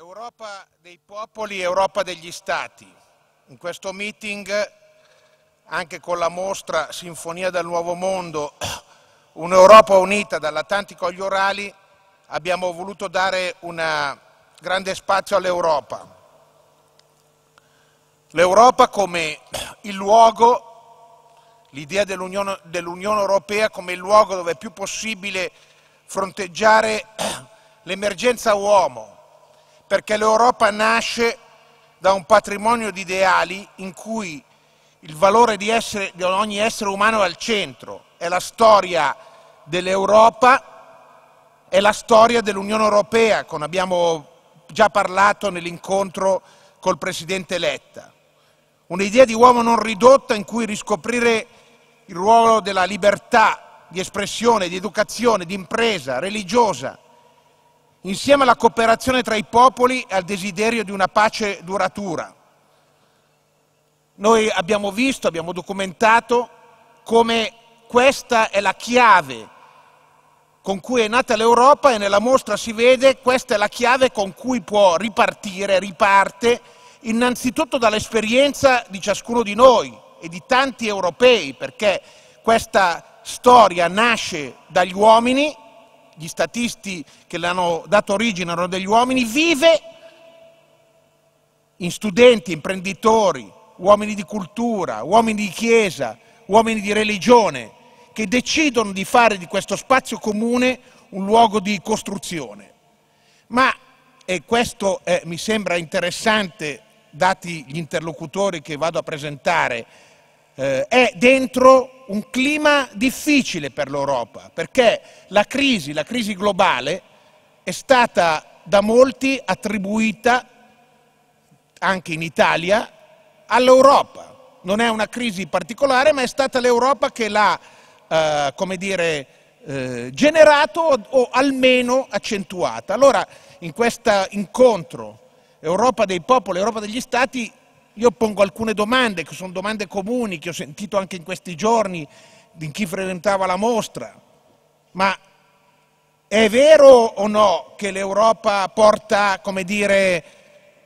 Europa dei popoli, Europa degli Stati. In questo meeting, anche con la mostra Sinfonia del Nuovo Mondo, un'Europa unita dall'Atlantico agli Orali, abbiamo voluto dare un grande spazio all'Europa. L'Europa come il luogo, l'idea dell'Unione dell Europea come il luogo dove è più possibile fronteggiare l'emergenza uomo, perché l'Europa nasce da un patrimonio di ideali in cui il valore di, essere, di ogni essere umano è al centro, è la storia dell'Europa, è la storia dell'Unione Europea, come abbiamo già parlato nell'incontro col Presidente Letta. Un'idea di uomo non ridotta in cui riscoprire il ruolo della libertà di espressione, di educazione, di impresa, religiosa, insieme alla cooperazione tra i popoli e al desiderio di una pace duratura. Noi abbiamo visto, abbiamo documentato come questa è la chiave con cui è nata l'Europa e nella mostra si vede questa è la chiave con cui può ripartire, riparte, innanzitutto dall'esperienza di ciascuno di noi e di tanti europei, perché questa storia nasce dagli uomini gli statisti che le hanno dato origine erano degli uomini, vive in studenti, imprenditori, uomini di cultura, uomini di chiesa, uomini di religione, che decidono di fare di questo spazio comune un luogo di costruzione. Ma, e questo eh, mi sembra interessante, dati gli interlocutori che vado a presentare, eh, è dentro un clima difficile per l'Europa, perché la crisi, la crisi globale, è stata da molti attribuita, anche in Italia, all'Europa. Non è una crisi particolare, ma è stata l'Europa che l'ha, eh, come dire, eh, generato o, o almeno accentuata. Allora, in questo incontro Europa dei popoli, Europa degli Stati, io pongo alcune domande, che sono domande comuni, che ho sentito anche in questi giorni di chi frequentava la mostra, ma è vero o no che l'Europa porta, come dire,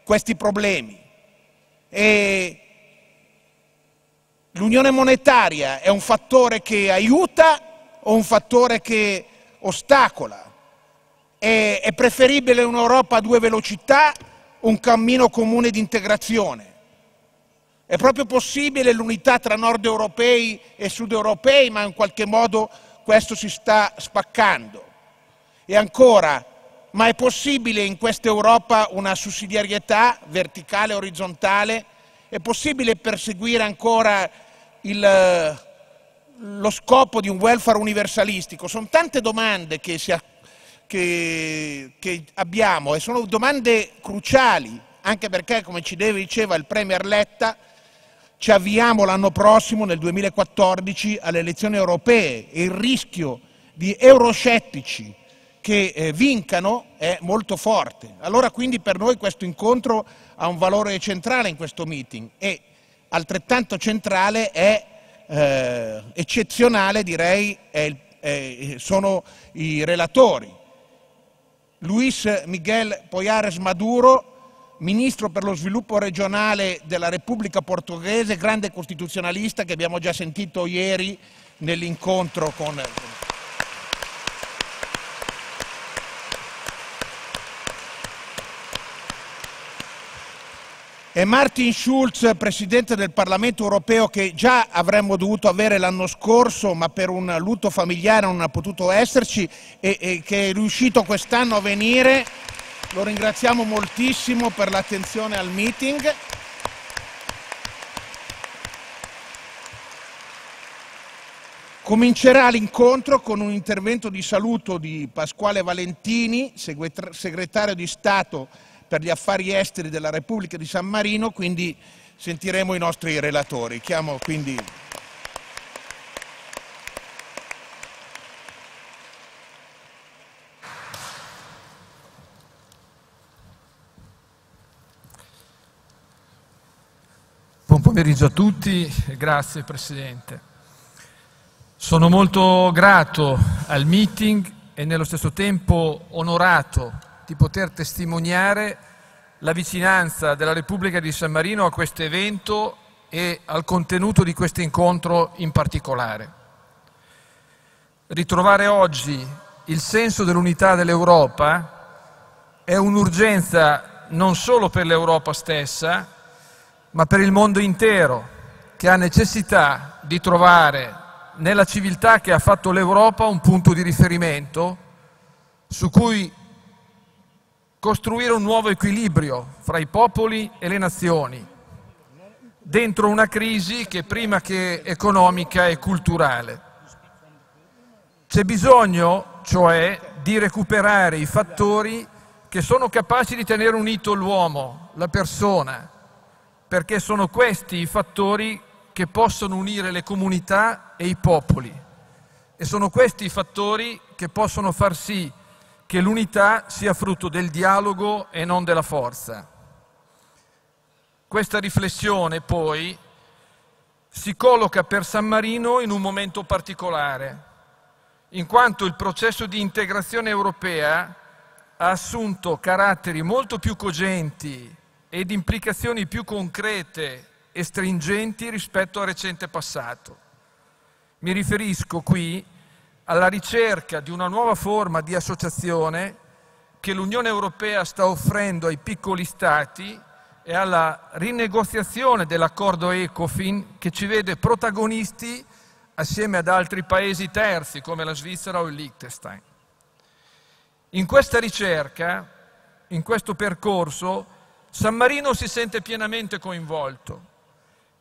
questi problemi? E l'unione monetaria è un fattore che aiuta o un fattore che ostacola? È, preferibile un'Europa a due velocità, un cammino comune di integrazione? È proprio possibile l'unità tra nord europei e sud europei, ma in qualche modo questo si sta spaccando. E ancora, ma è possibile in questa Europa una sussidiarietà verticale e orizzontale? È possibile perseguire ancora il, lo scopo di un welfare universalistico? Sono tante domande che, si, che, che abbiamo e sono domande cruciali, anche perché, come ci diceva il Premier Letta, ci avviamo l'anno prossimo, nel 2014, alle elezioni europee e il rischio di euroscettici che eh, vincano è molto forte. Allora quindi per noi questo incontro ha un valore centrale in questo meeting e altrettanto centrale è eh, eccezionale direi è il, è, sono i relatori. Luis Miguel Poyares Maduro ministro per lo sviluppo regionale della Repubblica Portoghese, grande costituzionalista che abbiamo già sentito ieri nell'incontro con... E Martin Schulz, Presidente del Parlamento europeo, che già avremmo dovuto avere l'anno scorso, ma per un lutto familiare non ha potuto esserci, e, e che è riuscito quest'anno a venire lo ringraziamo moltissimo per l'attenzione al meeting. Comincerà l'incontro con un intervento di saluto di Pasquale Valentini, segretario di Stato per gli affari esteri della Repubblica di San Marino, quindi sentiremo i nostri relatori. Chiamo quindi pomeriggio a tutti grazie Presidente. Sono molto grato al meeting e nello stesso tempo onorato di poter testimoniare la vicinanza della Repubblica di San Marino a questo evento e al contenuto di questo incontro in particolare. Ritrovare oggi il senso dell'unità dell'Europa è un'urgenza non solo per l'Europa stessa, ma per il mondo intero, che ha necessità di trovare nella civiltà che ha fatto l'Europa un punto di riferimento su cui costruire un nuovo equilibrio fra i popoli e le nazioni, dentro una crisi che prima che economica è culturale. C'è bisogno, cioè, di recuperare i fattori che sono capaci di tenere unito l'uomo, la persona, perché sono questi i fattori che possono unire le comunità e i popoli e sono questi i fattori che possono far sì che l'unità sia frutto del dialogo e non della forza. Questa riflessione poi si colloca per San Marino in un momento particolare, in quanto il processo di integrazione europea ha assunto caratteri molto più cogenti ed implicazioni più concrete e stringenti rispetto al recente passato. Mi riferisco qui alla ricerca di una nuova forma di associazione che l'Unione Europea sta offrendo ai piccoli Stati e alla rinegoziazione dell'accordo ECOFIN che ci vede protagonisti assieme ad altri paesi terzi come la Svizzera o il Liechtenstein. In questa ricerca, in questo percorso, San Marino si sente pienamente coinvolto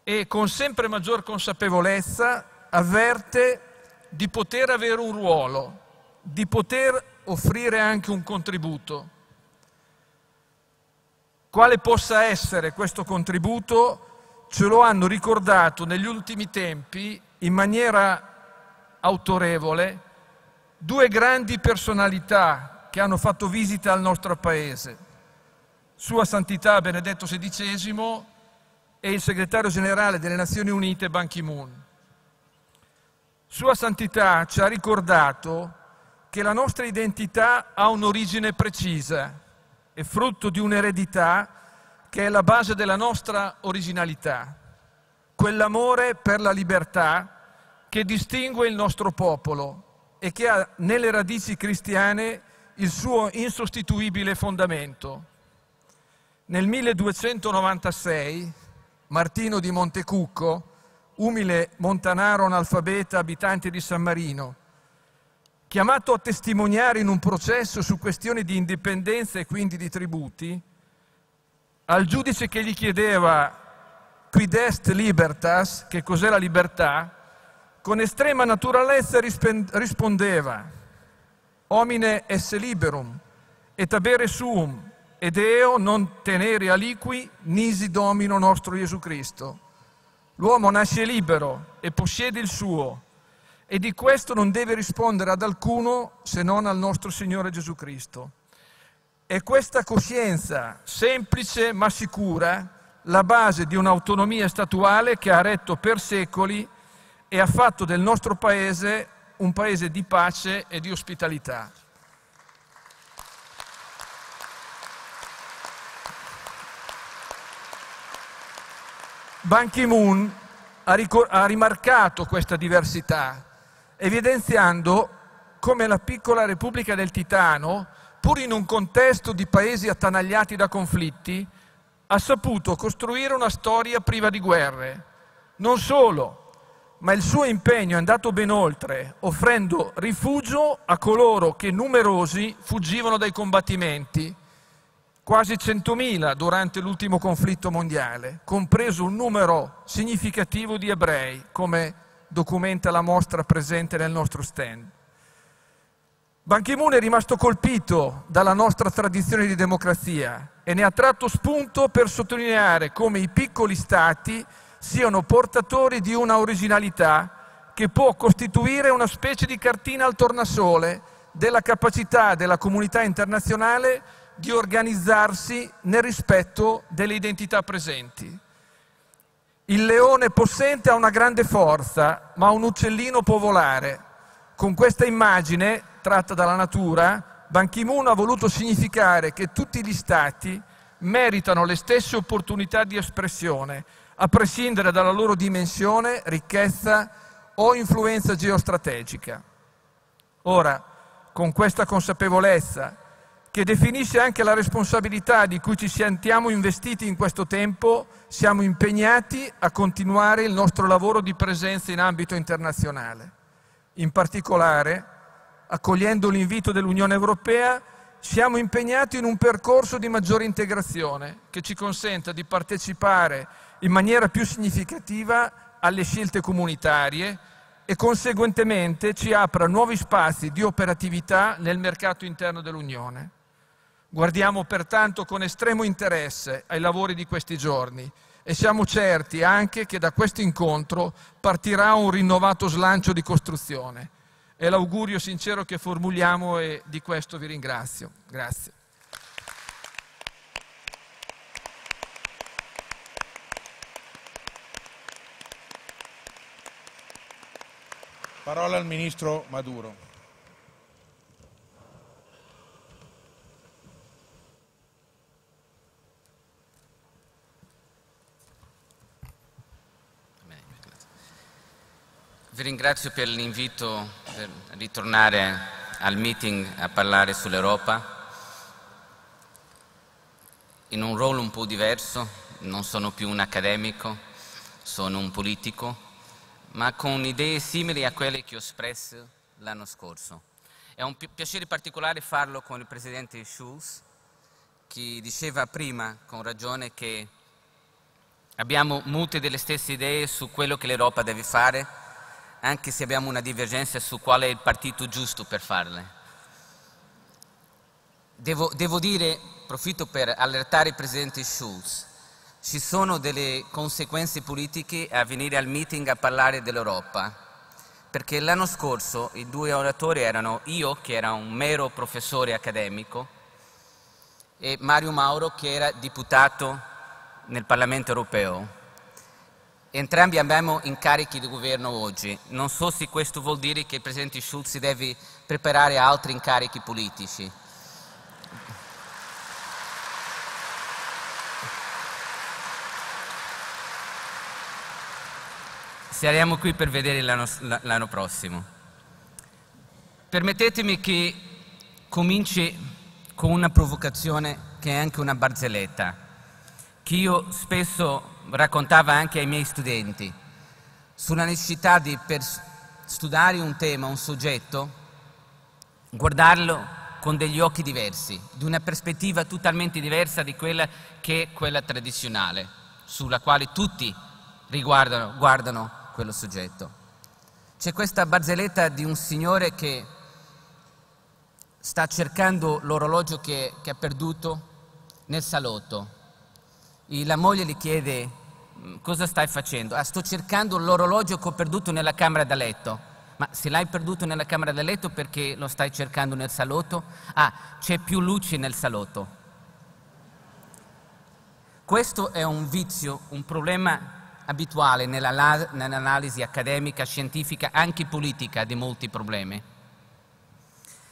e con sempre maggior consapevolezza avverte di poter avere un ruolo, di poter offrire anche un contributo. Quale possa essere questo contributo ce lo hanno ricordato negli ultimi tempi in maniera autorevole due grandi personalità che hanno fatto visita al nostro paese. Sua Santità Benedetto XVI e il segretario generale delle Nazioni Unite Ban Ki-moon. Sua Santità ci ha ricordato che la nostra identità ha un'origine precisa, è frutto di un'eredità che è la base della nostra originalità, quell'amore per la libertà che distingue il nostro popolo e che ha nelle radici cristiane il suo insostituibile fondamento. Nel 1296 Martino di Montecucco umile montanaro analfabeta abitante di San Marino, chiamato a testimoniare in un processo su questioni di indipendenza e quindi di tributi, al giudice che gli chiedeva quid est libertas, che cos'è la libertà, con estrema naturalezza rispondeva homine esse liberum et abere suum ed eo non tenere aliqui nisi domino nostro Gesù Cristo. L'uomo nasce libero e possiede il suo e di questo non deve rispondere ad alcuno se non al nostro Signore Gesù Cristo. È questa coscienza semplice ma sicura la base di un'autonomia statuale che ha retto per secoli e ha fatto del nostro paese un paese di pace e di ospitalità. Ban Ki-moon ha, ha rimarcato questa diversità, evidenziando come la piccola Repubblica del Titano, pur in un contesto di paesi attanagliati da conflitti, ha saputo costruire una storia priva di guerre. Non solo, ma il suo impegno è andato ben oltre, offrendo rifugio a coloro che numerosi fuggivano dai combattimenti quasi 100.000 durante l'ultimo conflitto mondiale, compreso un numero significativo di ebrei, come documenta la mostra presente nel nostro stand. Ban Ki-moon è rimasto colpito dalla nostra tradizione di democrazia e ne ha tratto spunto per sottolineare come i piccoli stati siano portatori di una originalità che può costituire una specie di cartina al tornasole della capacità della comunità internazionale di organizzarsi nel rispetto delle identità presenti. Il leone possente ha una grande forza, ma un uccellino può volare. Con questa immagine, tratta dalla natura, Ban Ki-moon ha voluto significare che tutti gli stati meritano le stesse opportunità di espressione, a prescindere dalla loro dimensione, ricchezza o influenza geostrategica. Ora, con questa consapevolezza, che definisce anche la responsabilità di cui ci sentiamo investiti in questo tempo, siamo impegnati a continuare il nostro lavoro di presenza in ambito internazionale. In particolare, accogliendo l'invito dell'Unione Europea, siamo impegnati in un percorso di maggiore integrazione che ci consenta di partecipare in maniera più significativa alle scelte comunitarie e conseguentemente ci apra nuovi spazi di operatività nel mercato interno dell'Unione. Guardiamo pertanto con estremo interesse ai lavori di questi giorni e siamo certi anche che da questo incontro partirà un rinnovato slancio di costruzione. È l'augurio sincero che formuliamo e di questo vi ringrazio. Grazie. Parola al Ministro Maduro. Vi ringrazio per l'invito per ritornare al meeting a parlare sull'Europa in un ruolo un po' diverso, non sono più un accademico, sono un politico ma con idee simili a quelle che ho espresso l'anno scorso. È un pi piacere particolare farlo con il Presidente Schulz, che diceva prima, con ragione, che abbiamo molte delle stesse idee su quello che l'Europa deve fare, anche se abbiamo una divergenza su qual è il partito giusto per farle. Devo, devo dire, approfitto per allertare il Presidente Schulz, ci sono delle conseguenze politiche a venire al meeting a parlare dell'Europa, perché l'anno scorso i due oratori erano io, che era un mero professore accademico, e Mario Mauro, che era deputato nel Parlamento europeo. Entrambi abbiamo incarichi di governo oggi. Non so se questo vuol dire che il Presidente Schulz deve preparare altri incarichi politici. Saremo qui per vedere l'anno prossimo. Permettetemi che cominci con una provocazione che è anche una barzelletta, che io spesso raccontavo anche ai miei studenti, sulla necessità di per studiare un tema, un soggetto, guardarlo con degli occhi diversi, di una prospettiva totalmente diversa di quella che è quella tradizionale, sulla quale tutti riguardano, guardano quello soggetto. C'è questa barzelletta di un signore che sta cercando l'orologio che, che ha perduto nel salotto. La moglie gli chiede mm, cosa stai facendo? Ah, sto cercando l'orologio che ho perduto nella camera da letto. Ma se l'hai perduto nella camera da letto perché lo stai cercando nel salotto? Ah, c'è più luce nel salotto. Questo è un vizio, un problema abituale nell'analisi accademica, scientifica, anche politica di molti problemi.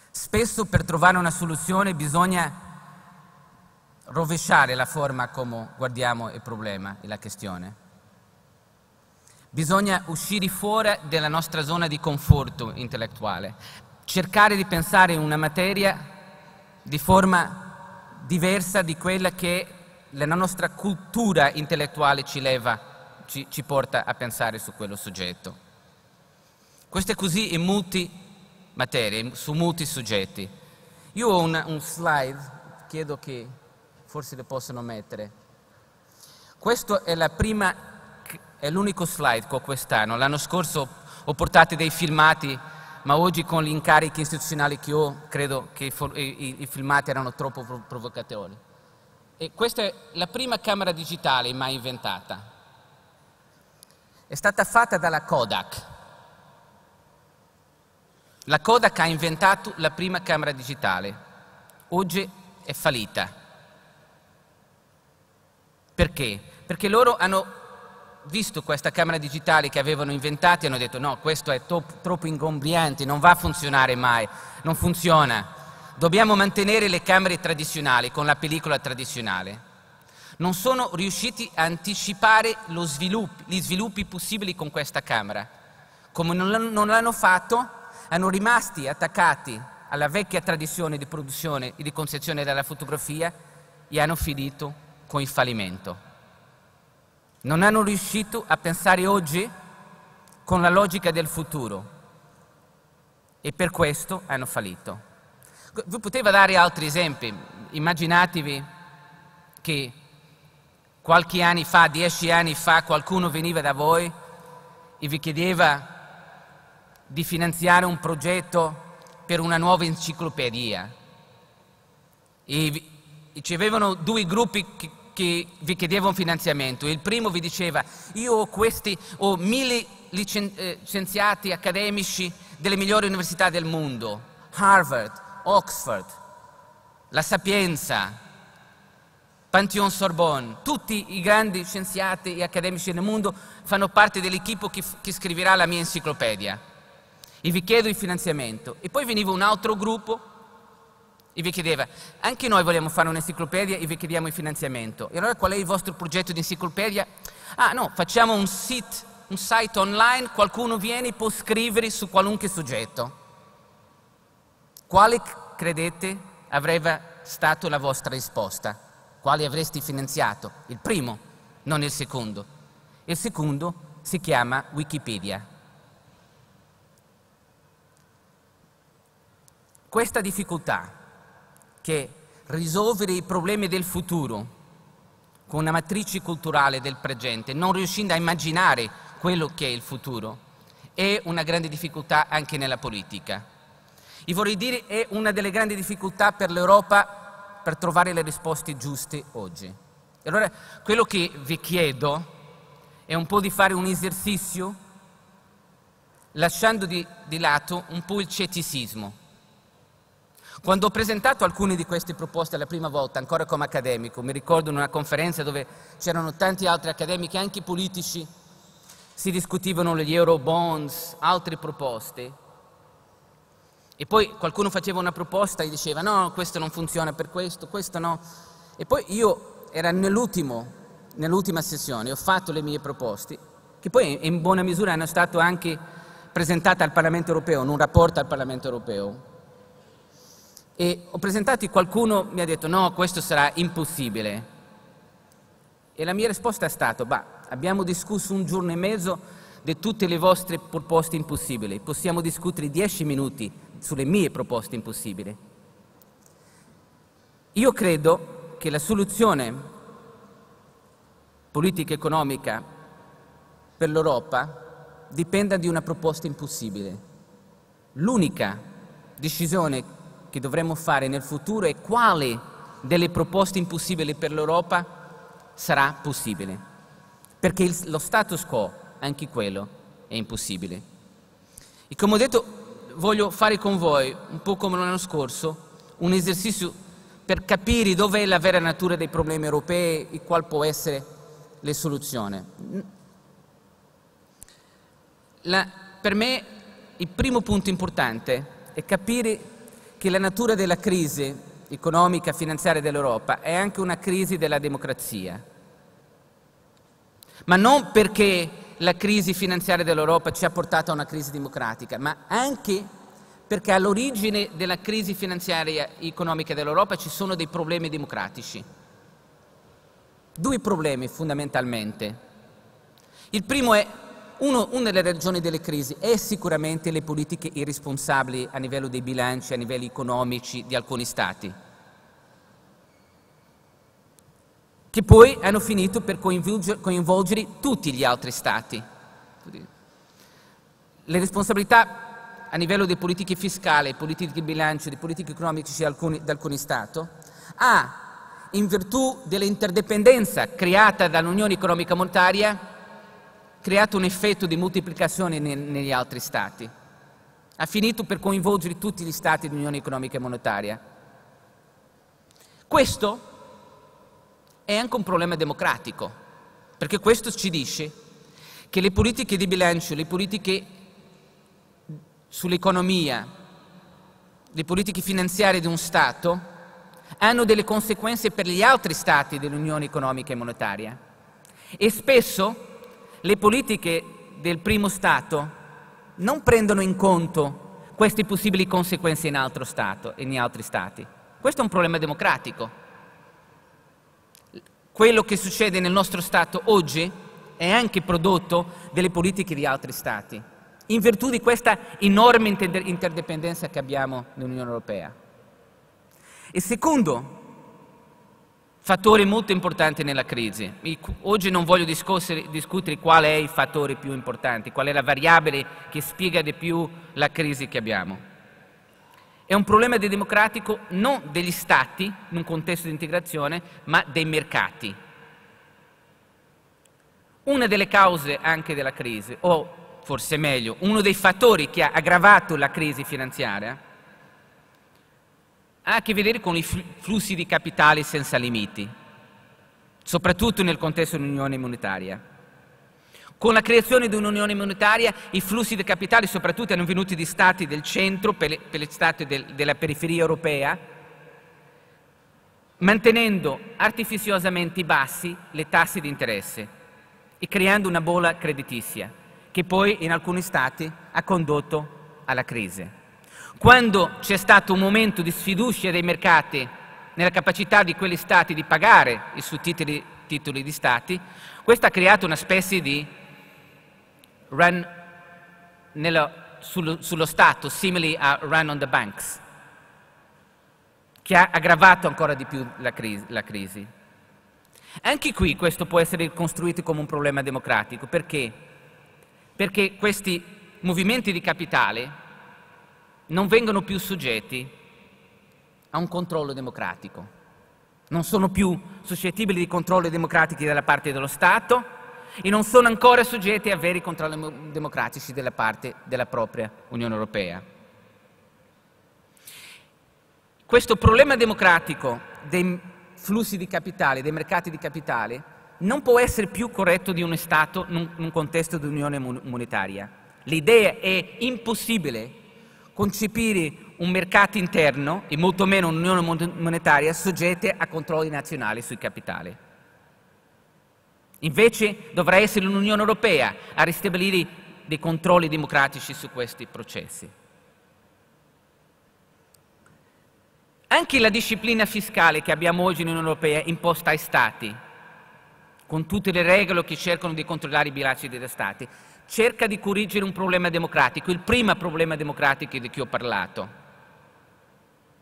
Spesso per trovare una soluzione bisogna rovesciare la forma come guardiamo il problema e la questione. Bisogna uscire fuori dalla nostra zona di conforto intellettuale, cercare di pensare in una materia di forma diversa di quella che la nostra cultura intellettuale ci leva ci, ci porta a pensare su quello soggetto. Questo è così in molte materie, su molti soggetti. Io ho una, un slide, chiedo che forse le possono mettere. Questo è, prima, è l'unico slide che ho quest'anno. L'anno scorso ho portato dei filmati, ma oggi con gli incarichi istituzionali che ho, credo che i filmati erano troppo provocatori. E questa è la prima camera digitale mai inventata è stata fatta dalla Kodak. La Kodak ha inventato la prima camera digitale, oggi è fallita. Perché? Perché loro hanno visto questa camera digitale che avevano inventato e hanno detto no, questo è troppo, troppo ingombriante, non va a funzionare mai, non funziona. Dobbiamo mantenere le camere tradizionali con la pellicola tradizionale. non sono riusciti a anticipare sviluppo, gli sviluppi possibili con questa Camera. Come non l'hanno fatto, hanno rimasti attaccati alla vecchia tradizione di produzione e di concezione della fotografia e hanno finito con il fallimento. Non hanno riuscito a pensare oggi con la logica del futuro e per questo hanno fallito. Vi potevo dare altri esempi. Immaginatevi che qualche anno fa, dieci anni fa, qualcuno veniva da voi e vi chiedeva di finanziare un progetto per una nuova enciclopedia. E, ci avevano due gruppi che vi chiedevano finanziamento. Il primo vi diceva, io ho questi, ho mille licenziati eh, accademici delle migliori università del mondo, Harvard, Oxford, la Sapienza, Pantheon Sorbonne, tutti i grandi scienziati e accademici del mondo fanno parte dell'equipo che, che scriverà la mia enciclopedia e vi chiedo il finanziamento. E poi veniva un altro gruppo e vi chiedeva, anche noi vogliamo fare un'enciclopedia e vi chiediamo il finanziamento. E allora qual è il vostro progetto di enciclopedia? Ah no, facciamo un sito, un site online, qualcuno viene e può scrivere su qualunque soggetto. Quale credete avrebbe stato la vostra risposta? Quale avresti finanziato? Il primo, non il secondo. Il secondo si chiama Wikipedia. Questa difficoltà che risolvere i problemi del futuro con una matrice culturale del presente, non riuscendo a immaginare quello che è il futuro, è una grande difficoltà anche nella politica. E vorrei dire è una delle grandi difficoltà per l'Europa per trovare le risposte giuste oggi. Allora quello che vi chiedo è un po' di fare un esercizio lasciando di, di lato un po' il ceticismo quando ho presentato alcune di queste proposte la prima volta, ancora come accademico, mi ricordo in una conferenza dove c'erano tanti altri accademici, anche politici, si discutivano gli euro bonds, altre proposte. E poi qualcuno faceva una proposta e diceva no, questo non funziona per questo, questo no. E poi io, era nell'ultima sessione, ho fatto le mie proposte, che poi in buona misura hanno stato anche presentate al Parlamento europeo, in un rapporto al Parlamento europeo e ho presentato qualcuno mi ha detto no, questo sarà impossibile. E la mia risposta è stata, bah, abbiamo discusso un giorno e mezzo di tutte le vostre proposte impossibili, possiamo discutere dieci minuti sulle mie proposte impossibili. Io credo che la soluzione politica economica per l'Europa dipenda di una proposta impossibile. L'unica decisione che dovremmo fare nel futuro e quale delle proposte impossibili per l'Europa sarà possibile. Perché il, lo status quo, anche quello, è impossibile. E come ho detto, voglio fare con voi, un po' come l'anno scorso, un esercizio per capire dov'è la vera natura dei problemi europei e qual può essere le soluzioni. La, per me il primo punto importante è capire che la natura della crisi economica e finanziaria dell'Europa è anche una crisi della democrazia. Ma non perché la crisi finanziaria dell'Europa ci ha portato a una crisi democratica, ma anche perché all'origine della crisi finanziaria e economica dell'Europa ci sono dei problemi democratici. Due problemi fondamentalmente. Il primo è uno, una delle ragioni delle crisi è sicuramente le politiche irresponsabili a livello dei bilanci, a livelli economici di alcuni Stati, che poi hanno finito per coinvolgere, coinvolgere tutti gli altri Stati. Le responsabilità a livello di politiche fiscali, politiche di bilancio, di politiche economiche di alcuni, di alcuni Stati, ha, in virtù dell'interdipendenza creata dall'Unione Economica Monetaria, creato un effetto di moltiplicazione ne, negli altri Stati. Ha finito per coinvolgere tutti gli Stati dell'Unione Economica e Monetaria. Questo è anche un problema democratico, perché questo ci dice che le politiche di bilancio, le politiche sull'economia, le politiche finanziarie di un Stato hanno delle conseguenze per gli altri stati dell'Unione economica e monetaria e spesso le politiche del primo Stato non prendono in conto queste possibili conseguenze in, altro stato, in altri Stati. Questo è un problema democratico. Quello che succede nel nostro Stato oggi è anche prodotto delle politiche di altri Stati, in virtù di questa enorme interdipendenza che abbiamo nell'Unione Europea. Il secondo fattore molto importante nella crisi, oggi non voglio discutere qual è il fattore più importante, qual è la variabile che spiega di più la crisi che abbiamo. È un problema democratico non degli Stati in un contesto di integrazione, ma dei mercati. Una delle cause anche della crisi, o forse meglio, uno dei fattori che ha aggravato la crisi finanziaria, ha a che vedere con i flussi di capitali senza limiti, soprattutto nel contesto dell'unione monetaria. Con la creazione di un'unione monetaria i flussi di capitali soprattutto hanno venuti di stati del centro, per le stati del, della periferia europea, mantenendo artificiosamente bassi le tasse di interesse e creando una bolla creditizia che poi in alcuni stati ha condotto alla crisi. Quando c'è stato un momento di sfiducia dei mercati nella capacità di quegli stati di pagare i suoi titoli, di stati, questo ha creato una specie di run nello, sullo, sullo Stato, simili a run on the banks, che ha aggravato ancora di più la crisi, la crisi. Anche qui questo può essere costruito come un problema democratico, perché? Perché questi movimenti di capitale non vengono più soggetti a un controllo democratico, non sono più suscettibili di controlli democratici dalla parte dello Stato, e non sono ancora soggetti a veri controlli democratici della parte della propria Unione Europea. Questo problema democratico dei flussi di capitale, dei mercati di capitale, non può essere più corretto di uno Stato in un contesto di unione monetaria. L'idea è impossibile concepire un mercato interno e molto meno un'unione monetaria soggette a controlli nazionali sui capitali. Invece dovrà essere l'Unione Europea a ristabilire dei controlli democratici su questi processi. Anche la disciplina fiscale che abbiamo oggi nell'Unione Europea imposta ai Stati, con tutte le regole che cercano di controllare i bilanci degli Stati, cerca di correggere un problema democratico, il primo problema democratico di cui ho parlato.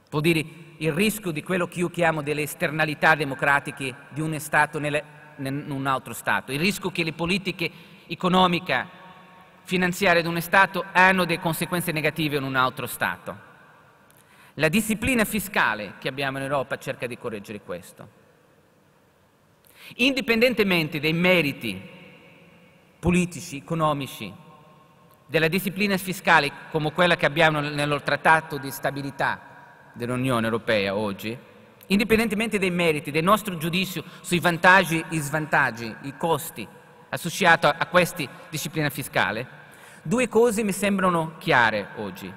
Vuol dire il rischio di quello che io chiamo delle esternalità democratiche di un Stato in un altro Stato, il rischio che le politiche economiche, finanziarie di un Stato hanno delle conseguenze negative in un altro Stato. La disciplina fiscale che abbiamo in Europa cerca di correggere questo. Indipendentemente dai meriti politici, economici, della disciplina fiscale come quella che abbiamo nel trattato di stabilità dell'Unione Europea oggi, indipendentemente dai meriti, del nostro giudizio sui vantaggi e svantaggi, i costi associati a questa disciplina fiscale, due cose mi sembrano chiare oggi.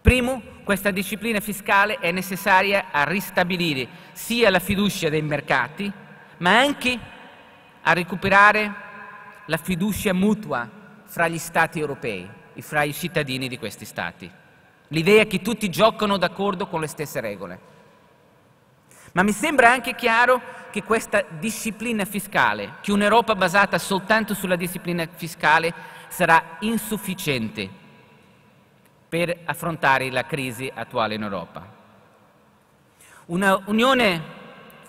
Primo, questa disciplina fiscale è necessaria a ristabilire sia la fiducia dei mercati, ma anche a recuperare la fiducia mutua fra gli Stati europei e fra i cittadini di questi Stati. L'idea che tutti giocano d'accordo con le stesse regole. Ma mi sembra anche chiaro che questa disciplina fiscale, che un'Europa basata soltanto sulla disciplina fiscale, sarà insufficiente per affrontare la crisi attuale in Europa. Una unione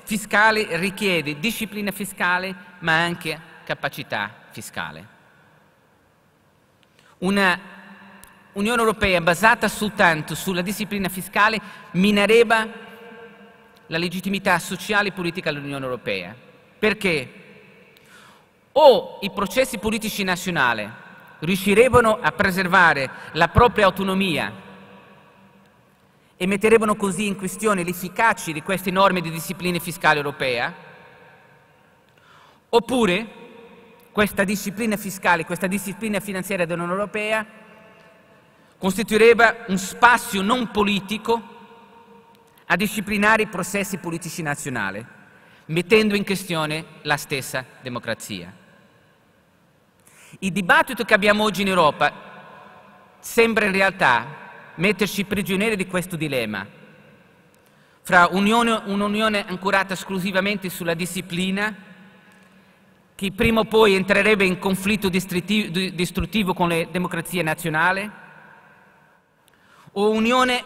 fiscale richiede disciplina fiscale ma anche capacità fiscale. Una Unione Europea basata soltanto sulla disciplina fiscale minerebbe la legittimità sociale e politica dell'Unione Europea. Perché o i processi politici nazionali riuscirebbero a preservare la propria autonomia e metterebbero così in questione l'efficacia di queste norme di disciplina fiscale europea, oppure questa disciplina fiscale, questa disciplina finanziaria dell'Unione Europea costituirebbe un spazio non politico a disciplinare i processi politici nazionali, mettendo in questione la stessa democrazia. Il dibattito che abbiamo oggi in Europa sembra in realtà metterci prigionieri di questo dilemma, fra un'unione ancorata esclusivamente sulla disciplina, che prima o poi entrerebbe in conflitto distruttivo con le democrazie nazionali, o unione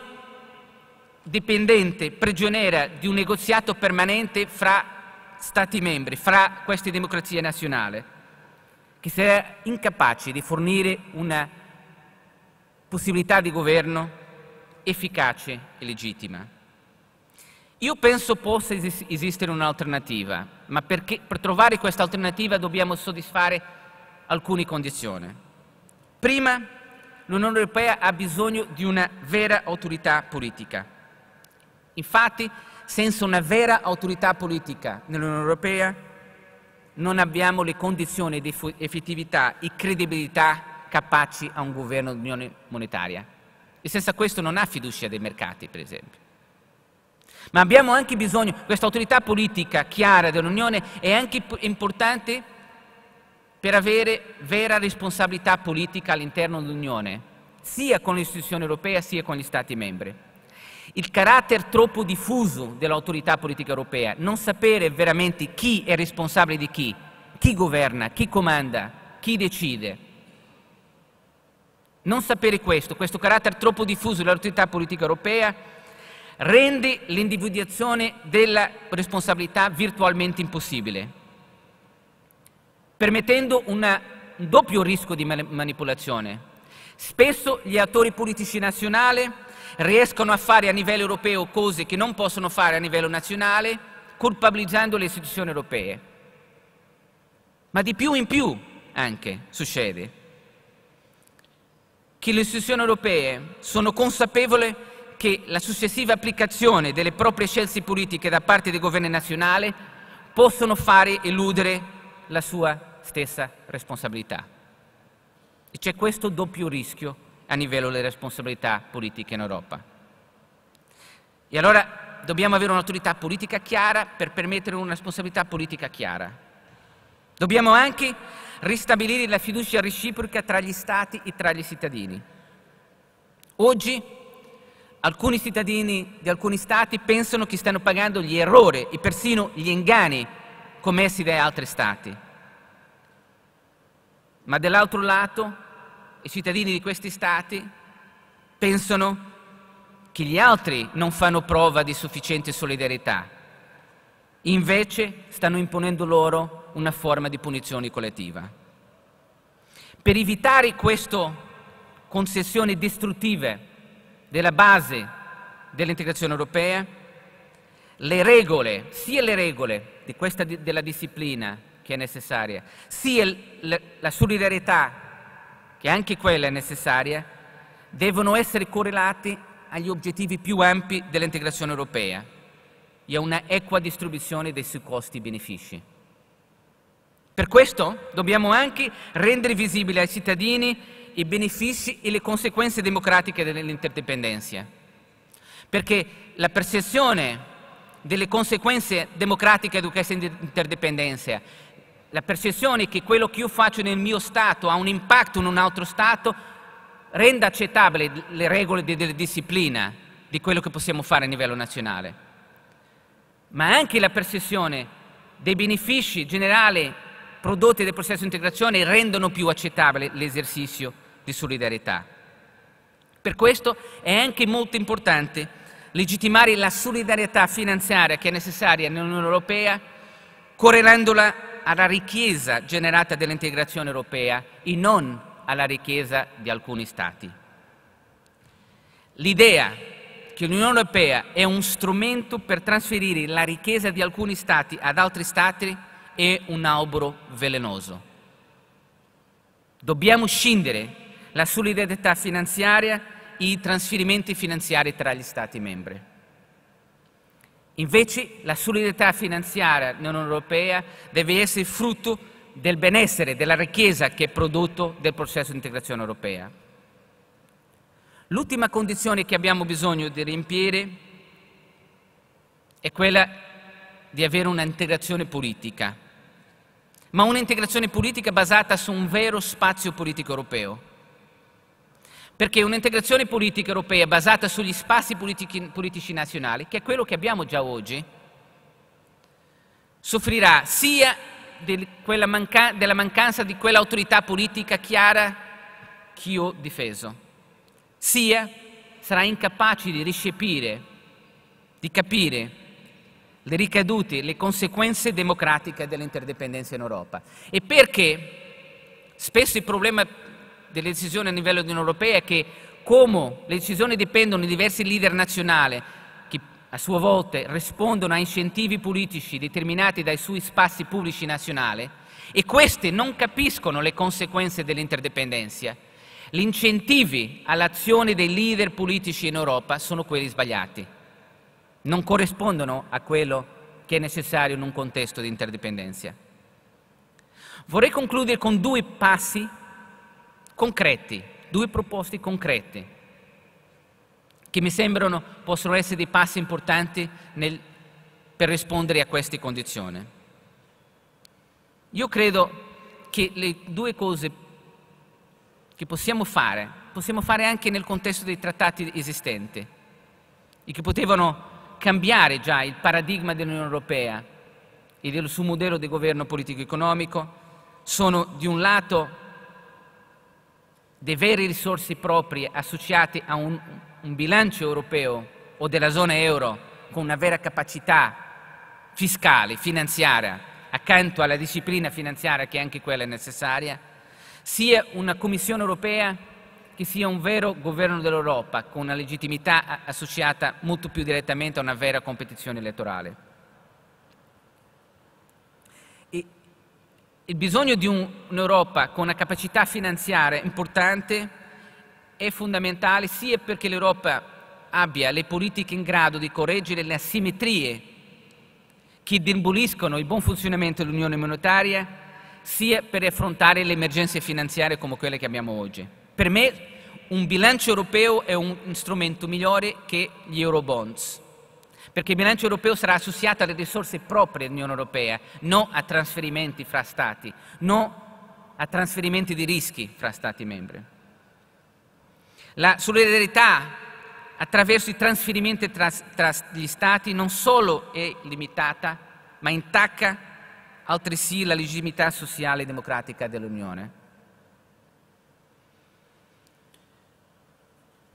dipendente, prigioniera di un negoziato permanente fra Stati membri, fra queste democrazie nazionali, che sarà incapace di fornire una possibilità di governo efficace e legittima. Io penso possa es esistere un'alternativa, ma perché, per trovare questa alternativa dobbiamo soddisfare alcune condizioni. Prima, l'Unione Europea ha bisogno di una vera autorità politica. Infatti, senza una vera autorità politica nell'Unione Europea non abbiamo le condizioni di effettività e credibilità capaci a un governo dell'Unione Monetaria. E senza questo non ha fiducia dei mercati, per esempio. Ma abbiamo anche bisogno, questa autorità politica chiara dell'Unione è anche importante per avere vera responsabilità politica all'interno dell'Unione, sia con l'istituzione europea sia con gli Stati membri. Il carattere troppo diffuso dell'autorità politica europea, non sapere veramente chi è responsabile di chi, chi governa, chi comanda, chi decide. Non sapere questo, questo carattere troppo diffuso dell'autorità politica europea, rende l'individuazione della responsabilità virtualmente impossibile permettendo un doppio rischio di manipolazione. Spesso gli attori politici nazionali riescono a fare a livello europeo cose che non possono fare a livello nazionale, colpabilizzando le istituzioni europee. Ma di più in più anche succede che le istituzioni europee sono consapevoli che la successiva applicazione delle proprie scelte politiche da parte dei governi nazionali possono fare eludere la sua stessa responsabilità. E c'è questo doppio rischio a livello delle responsabilità politiche in Europa. E allora dobbiamo avere un'autorità politica chiara per permettere una responsabilità politica chiara. Dobbiamo anche ristabilire la fiducia reciproca tra gli Stati e tra gli cittadini. Oggi alcuni cittadini di alcuni Stati pensano che stanno pagando gli errori e persino gli inganni commessi dai altri Stati. Ma dall'altro lato i cittadini di questi Stati pensano che gli altri non fanno prova di sufficiente solidarietà. Invece stanno imponendo loro una forma di punizione collettiva. Per evitare queste concessioni distruttive della base dell'integrazione europea, le regole, sia le regole di questa, della disciplina che è necessaria, sia la solidarietà, che anche quella è necessaria, devono essere correlati agli obiettivi più ampi dell'integrazione europea e a una equa distribuzione dei suoi costi e benefici. Per questo dobbiamo anche rendere visibili ai cittadini i benefici e le conseguenze democratiche dell'interdipendenza, perché la percezione delle conseguenze democratiche di questa interdipendenza. La percezione che quello che io faccio nel mio Stato ha un impatto in un altro Stato renda accettabili le regole della disciplina di quello che possiamo fare a livello nazionale. Ma anche la percezione dei benefici generali prodotti dal processo di integrazione rendono più accettabile l'esercizio di solidarietà. Per questo è anche molto importante legittimare la solidarietà finanziaria che è necessaria nell'Unione Europea, correlandola alla richiesta generata dall'integrazione europea e non alla richiesta di alcuni Stati. L'idea che l'Unione Europea è un strumento per trasferire la richiesta di alcuni Stati ad altri Stati è un albero velenoso. Dobbiamo scindere la solidarietà finanziaria i trasferimenti finanziari tra gli Stati membri. Invece la solidarietà finanziaria nell'Unione Europea deve essere frutto del benessere, della richiesta che è prodotto del processo di integrazione europea. L'ultima condizione che abbiamo bisogno di riempire è quella di avere un'integrazione politica, ma un'integrazione politica basata su un vero spazio politico europeo. Perché un'integrazione politica europea basata sugli spazi politici, politici nazionali, che è quello che abbiamo già oggi, soffrirà sia manca della mancanza di quell'autorità politica chiara che ho difeso, sia sarà incapace di ricepire, di capire le ricadute, le conseguenze democratiche dell'interdipendenza in Europa. E perché spesso il problema delle decisioni a livello di Unione Europea è che come le decisioni dipendono da diversi leader nazionali che a sua volta rispondono a incentivi politici determinati dai suoi spazi pubblici nazionali e questi non capiscono le conseguenze dell'interdipendenza, gli incentivi all'azione dei leader politici in Europa sono quelli sbagliati, non corrispondono a quello che è necessario in un contesto di interdipendenza. Vorrei concludere con due passi concreti, due proposte concrete che mi sembrano possono essere dei passi importanti nel, per rispondere a queste condizioni. Io credo che le due cose che possiamo fare, possiamo fare anche nel contesto dei trattati esistenti e che potevano cambiare già il paradigma dell'Unione Europea e del suo modello di governo politico-economico, sono di un lato delle vere risorse proprie associate a un, un bilancio europeo o della zona euro con una vera capacità fiscale, finanziaria, accanto alla disciplina finanziaria che anche quella è necessaria, sia una Commissione europea che sia un vero governo dell'Europa con una legittimità associata molto più direttamente a una vera competizione elettorale. Il bisogno di un'Europa con una capacità finanziaria importante è fondamentale sia perché l'Europa abbia le politiche in grado di correggere le asimmetrie che indeboliscono il buon funzionamento dell'Unione monetaria, sia per affrontare le emergenze finanziarie come quelle che abbiamo oggi. Per me un bilancio europeo è un strumento migliore che gli Eurobonds perché il bilancio europeo sarà associato alle risorse proprie dell'Unione Europea, non a trasferimenti fra Stati, non a trasferimenti di rischi fra Stati membri. La solidarietà attraverso i trasferimenti tra, tra gli Stati non solo è limitata, ma intacca altresì la legittimità sociale e democratica dell'Unione.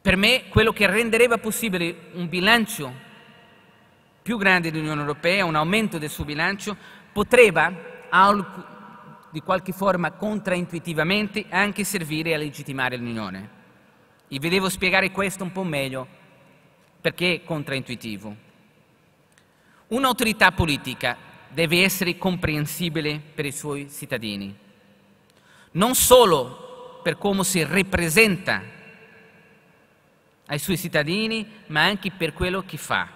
Per me quello che renderebbe possibile un bilancio più grande dell'Unione Europea, un aumento del suo bilancio, potrebbe di qualche forma contraintuitivamente anche servire a legittimare l'Unione. E vi devo spiegare questo un po' meglio perché è contraintuitivo. Un'autorità politica deve essere comprensibile per i suoi cittadini, non solo per come si rappresenta ai suoi cittadini, ma anche per quello che fa.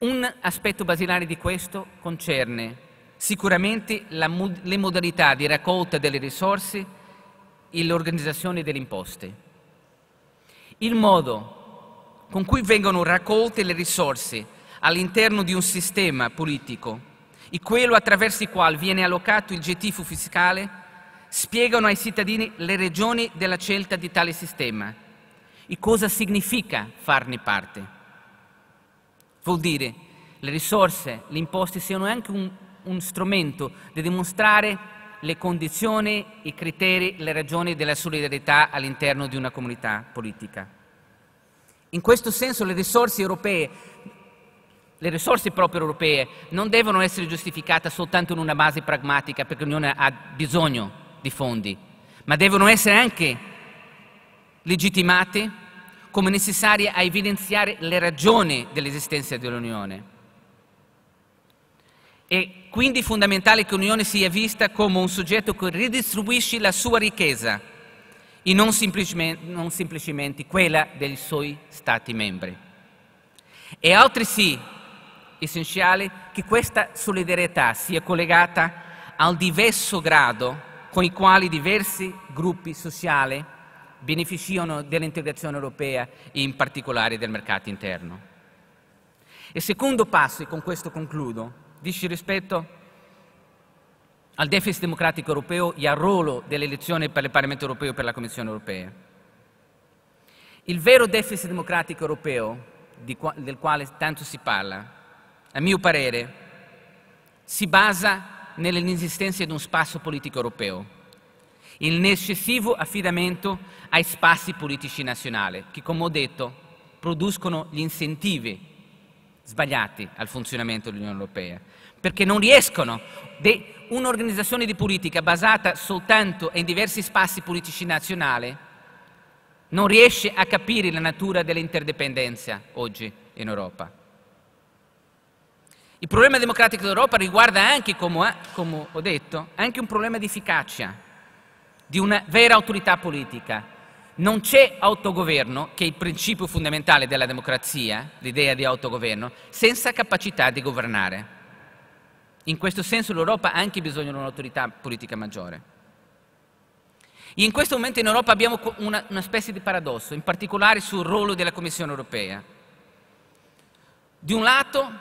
Un aspetto basilare di questo concerne sicuramente la, le modalità di raccolta delle risorse e l'organizzazione delle imposte. Il modo con cui vengono raccolte le risorse all'interno di un sistema politico e quello attraverso il quale viene allocato il gettifo fiscale spiegano ai cittadini le ragioni della scelta di tale sistema e cosa significa farne parte. Vuol dire le risorse, le imposte siano anche un, un strumento di dimostrare le condizioni, i criteri, le ragioni della solidarietà all'interno di una comunità politica. In questo senso le risorse europee, le risorse proprie europee non devono essere giustificate soltanto in una base pragmatica perché l'Unione ha bisogno di fondi, ma devono essere anche legittimate come necessarie a evidenziare le ragioni dell'esistenza dell'Unione. È quindi fondamentale che l'Unione sia vista come un soggetto che ridistribuisce la sua ricchezza e non semplicemente, non semplicemente quella dei suoi Stati membri. È altresì essenziale che questa solidarietà sia collegata al diverso grado con i quali diversi gruppi sociali beneficiano dell'integrazione europea e in particolare del mercato interno. E secondo passo, e con questo concludo, dici rispetto al deficit democratico europeo e al ruolo dell'elezione per il Parlamento europeo e per la Commissione europea. Il vero deficit democratico europeo, qua, del quale tanto si parla, a mio parere, si basa nell'inesistenza di un spazio politico europeo, il eccessivo affidamento ai spazi politici nazionali, che, come ho detto, producono gli incentivi sbagliati al funzionamento dell'Unione Europea, perché non riescono, un'organizzazione di politica basata soltanto in diversi spazi politici nazionali non riesce a capire la natura dell'interdipendenza oggi in Europa. Il problema democratico dell'Europa riguarda anche, come ho detto, anche un problema di efficacia, di una vera autorità politica. Non c'è autogoverno, che è il principio fondamentale della democrazia, l'idea di autogoverno, senza capacità di governare. In questo senso l'Europa ha anche bisogno di un'autorità politica maggiore. In questo momento in Europa abbiamo una, una specie di paradosso, in particolare sul ruolo della Commissione europea. Di un lato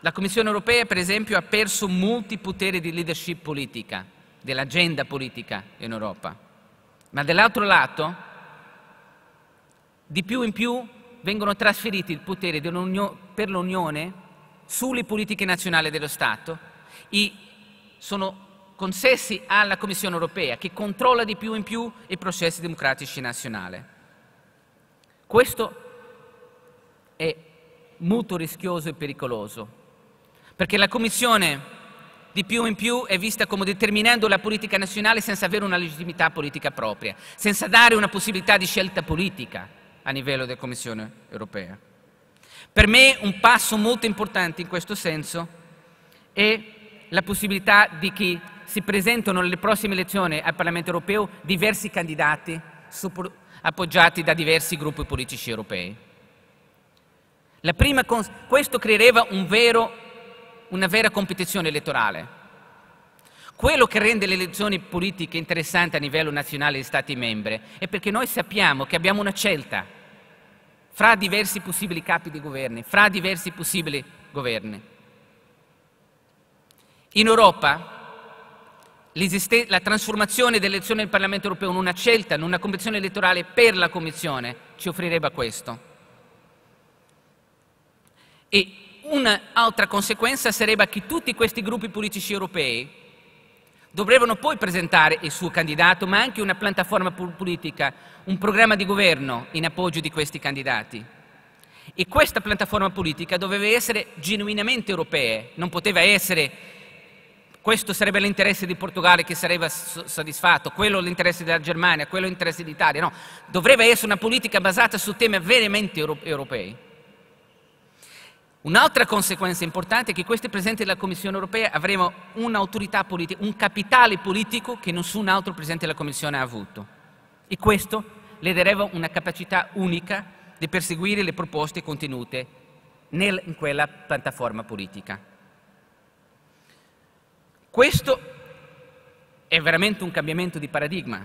la Commissione europea, per esempio, ha perso molti poteri di leadership politica, dell'agenda politica in Europa, ma dall'altro lato, di più in più vengono trasferiti il potere per l'Unione sulle politiche nazionali dello Stato e sono concessi alla Commissione europea che controlla di più in più i processi democratici nazionali. Questo è molto rischioso e pericoloso perché la Commissione di più in più è vista come determinando la politica nazionale senza avere una legittimità politica propria, senza dare una possibilità di scelta politica a livello della Commissione europea. Per me un passo molto importante in questo senso è la possibilità di che si presentano nelle prossime elezioni al Parlamento europeo diversi candidati appoggiati da diversi gruppi politici europei. Prima, questo creerebbe un vero una vera competizione elettorale. Quello che rende le elezioni politiche interessanti a livello nazionale degli Stati membri è perché noi sappiamo che abbiamo una scelta fra diversi possibili capi di governi, fra diversi possibili governi. In Europa la trasformazione dell'elezione del Parlamento europeo in una scelta, in una competizione elettorale per la Commissione ci offrirebbe questo. E Un'altra conseguenza sarebbe che tutti questi gruppi politici europei dovrebbero poi presentare il suo candidato, ma anche una piattaforma politica, un programma di governo in appoggio di questi candidati. E questa piattaforma politica doveva essere genuinamente europea, non poteva essere questo sarebbe l'interesse di Portogallo che sarebbe soddisfatto, quello l'interesse della Germania, quello l'interesse d'Italia, no, dovrebbe essere una politica basata su temi veramente europei. Un'altra conseguenza importante è che questi presidenti della Commissione europea avremo un'autorità politica, un capitale politico che nessun altro presidente della Commissione ha avuto. E questo le darebbe una capacità unica di perseguire le proposte contenute nel, in quella piattaforma politica. Questo è veramente un cambiamento di paradigma,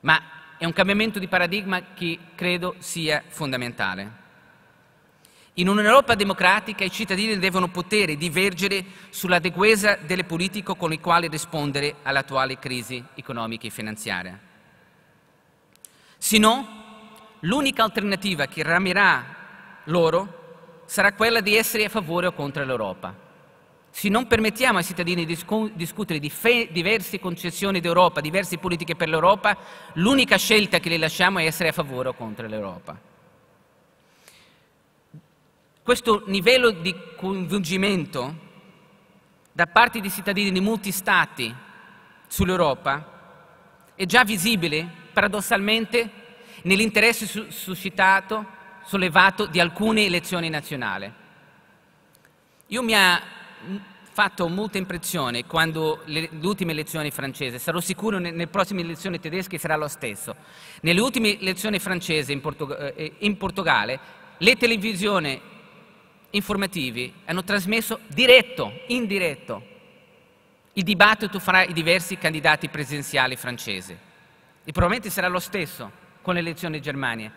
ma è un cambiamento di paradigma che credo sia fondamentale. In un'Europa democratica i cittadini devono poter divergere sull'adeguesa delle politiche con le quali rispondere all'attuale crisi economica e finanziaria. Se no, l'unica alternativa che ramirà loro sarà quella di essere a favore o contro l'Europa. Se non permettiamo ai cittadini di discutere di diverse concezioni d'Europa, diverse politiche per l'Europa, l'unica scelta che le lasciamo è essere a favore o contro l'Europa. Questo livello di coinvolgimento da parte dei cittadini di molti stati sull'Europa è già visibile, paradossalmente, nell'interesse suscitato, sollevato di alcune elezioni nazionali. Io mi ha fatto molta impressione quando le, le ultime elezioni francesi, sarò sicuro che nelle prossime elezioni tedesche sarà lo stesso. Nelle ultime elezioni francesi in, Portog eh, in Portogallo, le televisioni informativi hanno trasmesso diretto, indiretto, il dibattito fra i diversi candidati presidenziali francesi. E probabilmente sarà lo stesso con le elezioni in Germania.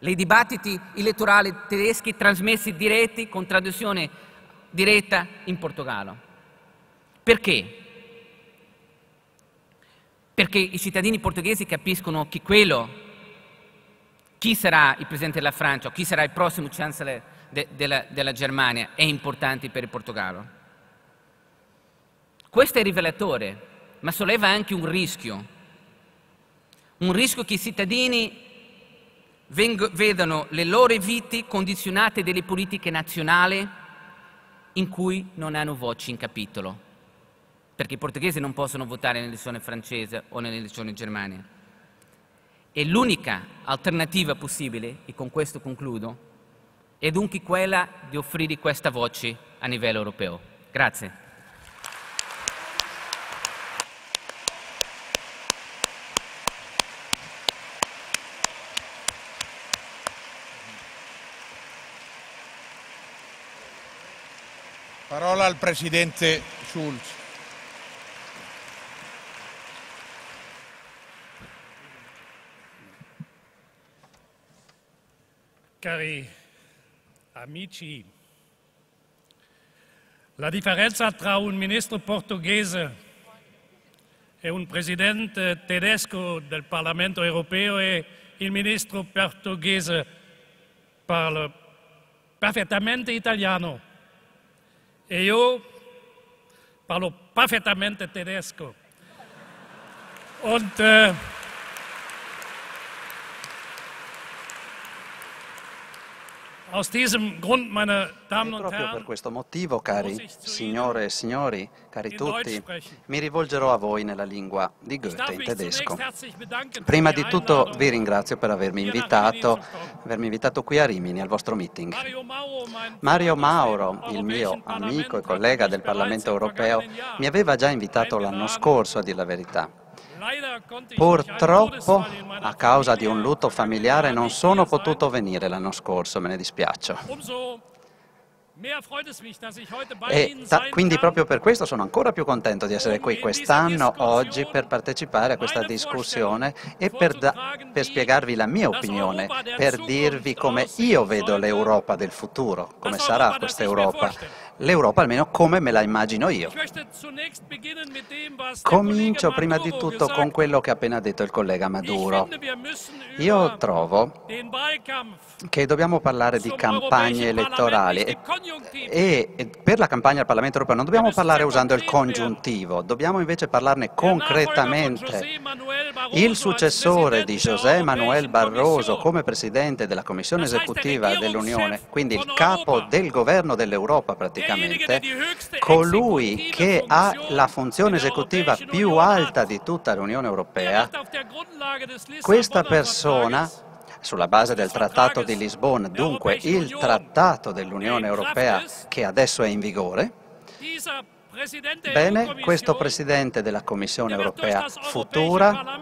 i dibattiti elettorali tedeschi trasmessi diretti con traduzione diretta in Portogallo. Perché? Perché i cittadini portoghesi capiscono che quello, chi sarà il Presidente della Francia o chi sarà il prossimo Chancellor de, della, della Germania è importante per il Portogallo. Questo è rivelatore, ma solleva anche un rischio, un rischio che i cittadini vedano le loro vite condizionate dalle politiche nazionali in cui non hanno voce in capitolo, perché i portoghesi non possono votare nell'elezione francese o nell'elezione germania. E l'unica alternativa possibile, e con questo concludo, è dunque quella di offrire questa voce a livello europeo. Grazie. Parola al Presidente Schulz. Cari amici, la differenza tra un ministro portoghese e un presidente tedesco del Parlamento europeo è il ministro portoghese parla perfettamente italiano e io parlo perfettamente tedesco. Und äh, e proprio per questo motivo, cari signore e signori, cari tutti, mi rivolgerò a voi nella lingua di Goethe, in tedesco. Prima di tutto vi ringrazio per avermi invitato, avermi invitato qui a Rimini al vostro meeting. Mario Mauro, il mio amico e collega del Parlamento europeo, mi aveva già invitato l'anno scorso, a dire la verità. Purtroppo, a causa di un lutto familiare, non sono potuto venire l'anno scorso, me ne dispiaccio. E quindi proprio per questo sono ancora più contento di essere qui quest'anno, oggi, per partecipare a questa discussione e per, per, spiegarvi la mia opinione, per dirvi come io vedo l'Europa del futuro, come sarà questa Europa l'Europa almeno come me la immagino io. Comincio prima di tutto con quello che ha appena detto il collega Maduro. Io trovo che dobbiamo parlare di campagne elettorali e, e per la campagna al Parlamento europeo non dobbiamo parlare usando il congiuntivo, dobbiamo invece parlarne concretamente. Il successore di José Manuel Barroso come Presidente della Commissione esecutiva dell'Unione, quindi il capo del governo dell'Europa praticamente, praticamente colui che ha la funzione esecutiva più alta di tutta l'Unione Europea, questa persona sulla base del Trattato di Lisbona, dunque il Trattato dell'Unione Europea che adesso è in vigore, Bene, questo Presidente della Commissione europea futura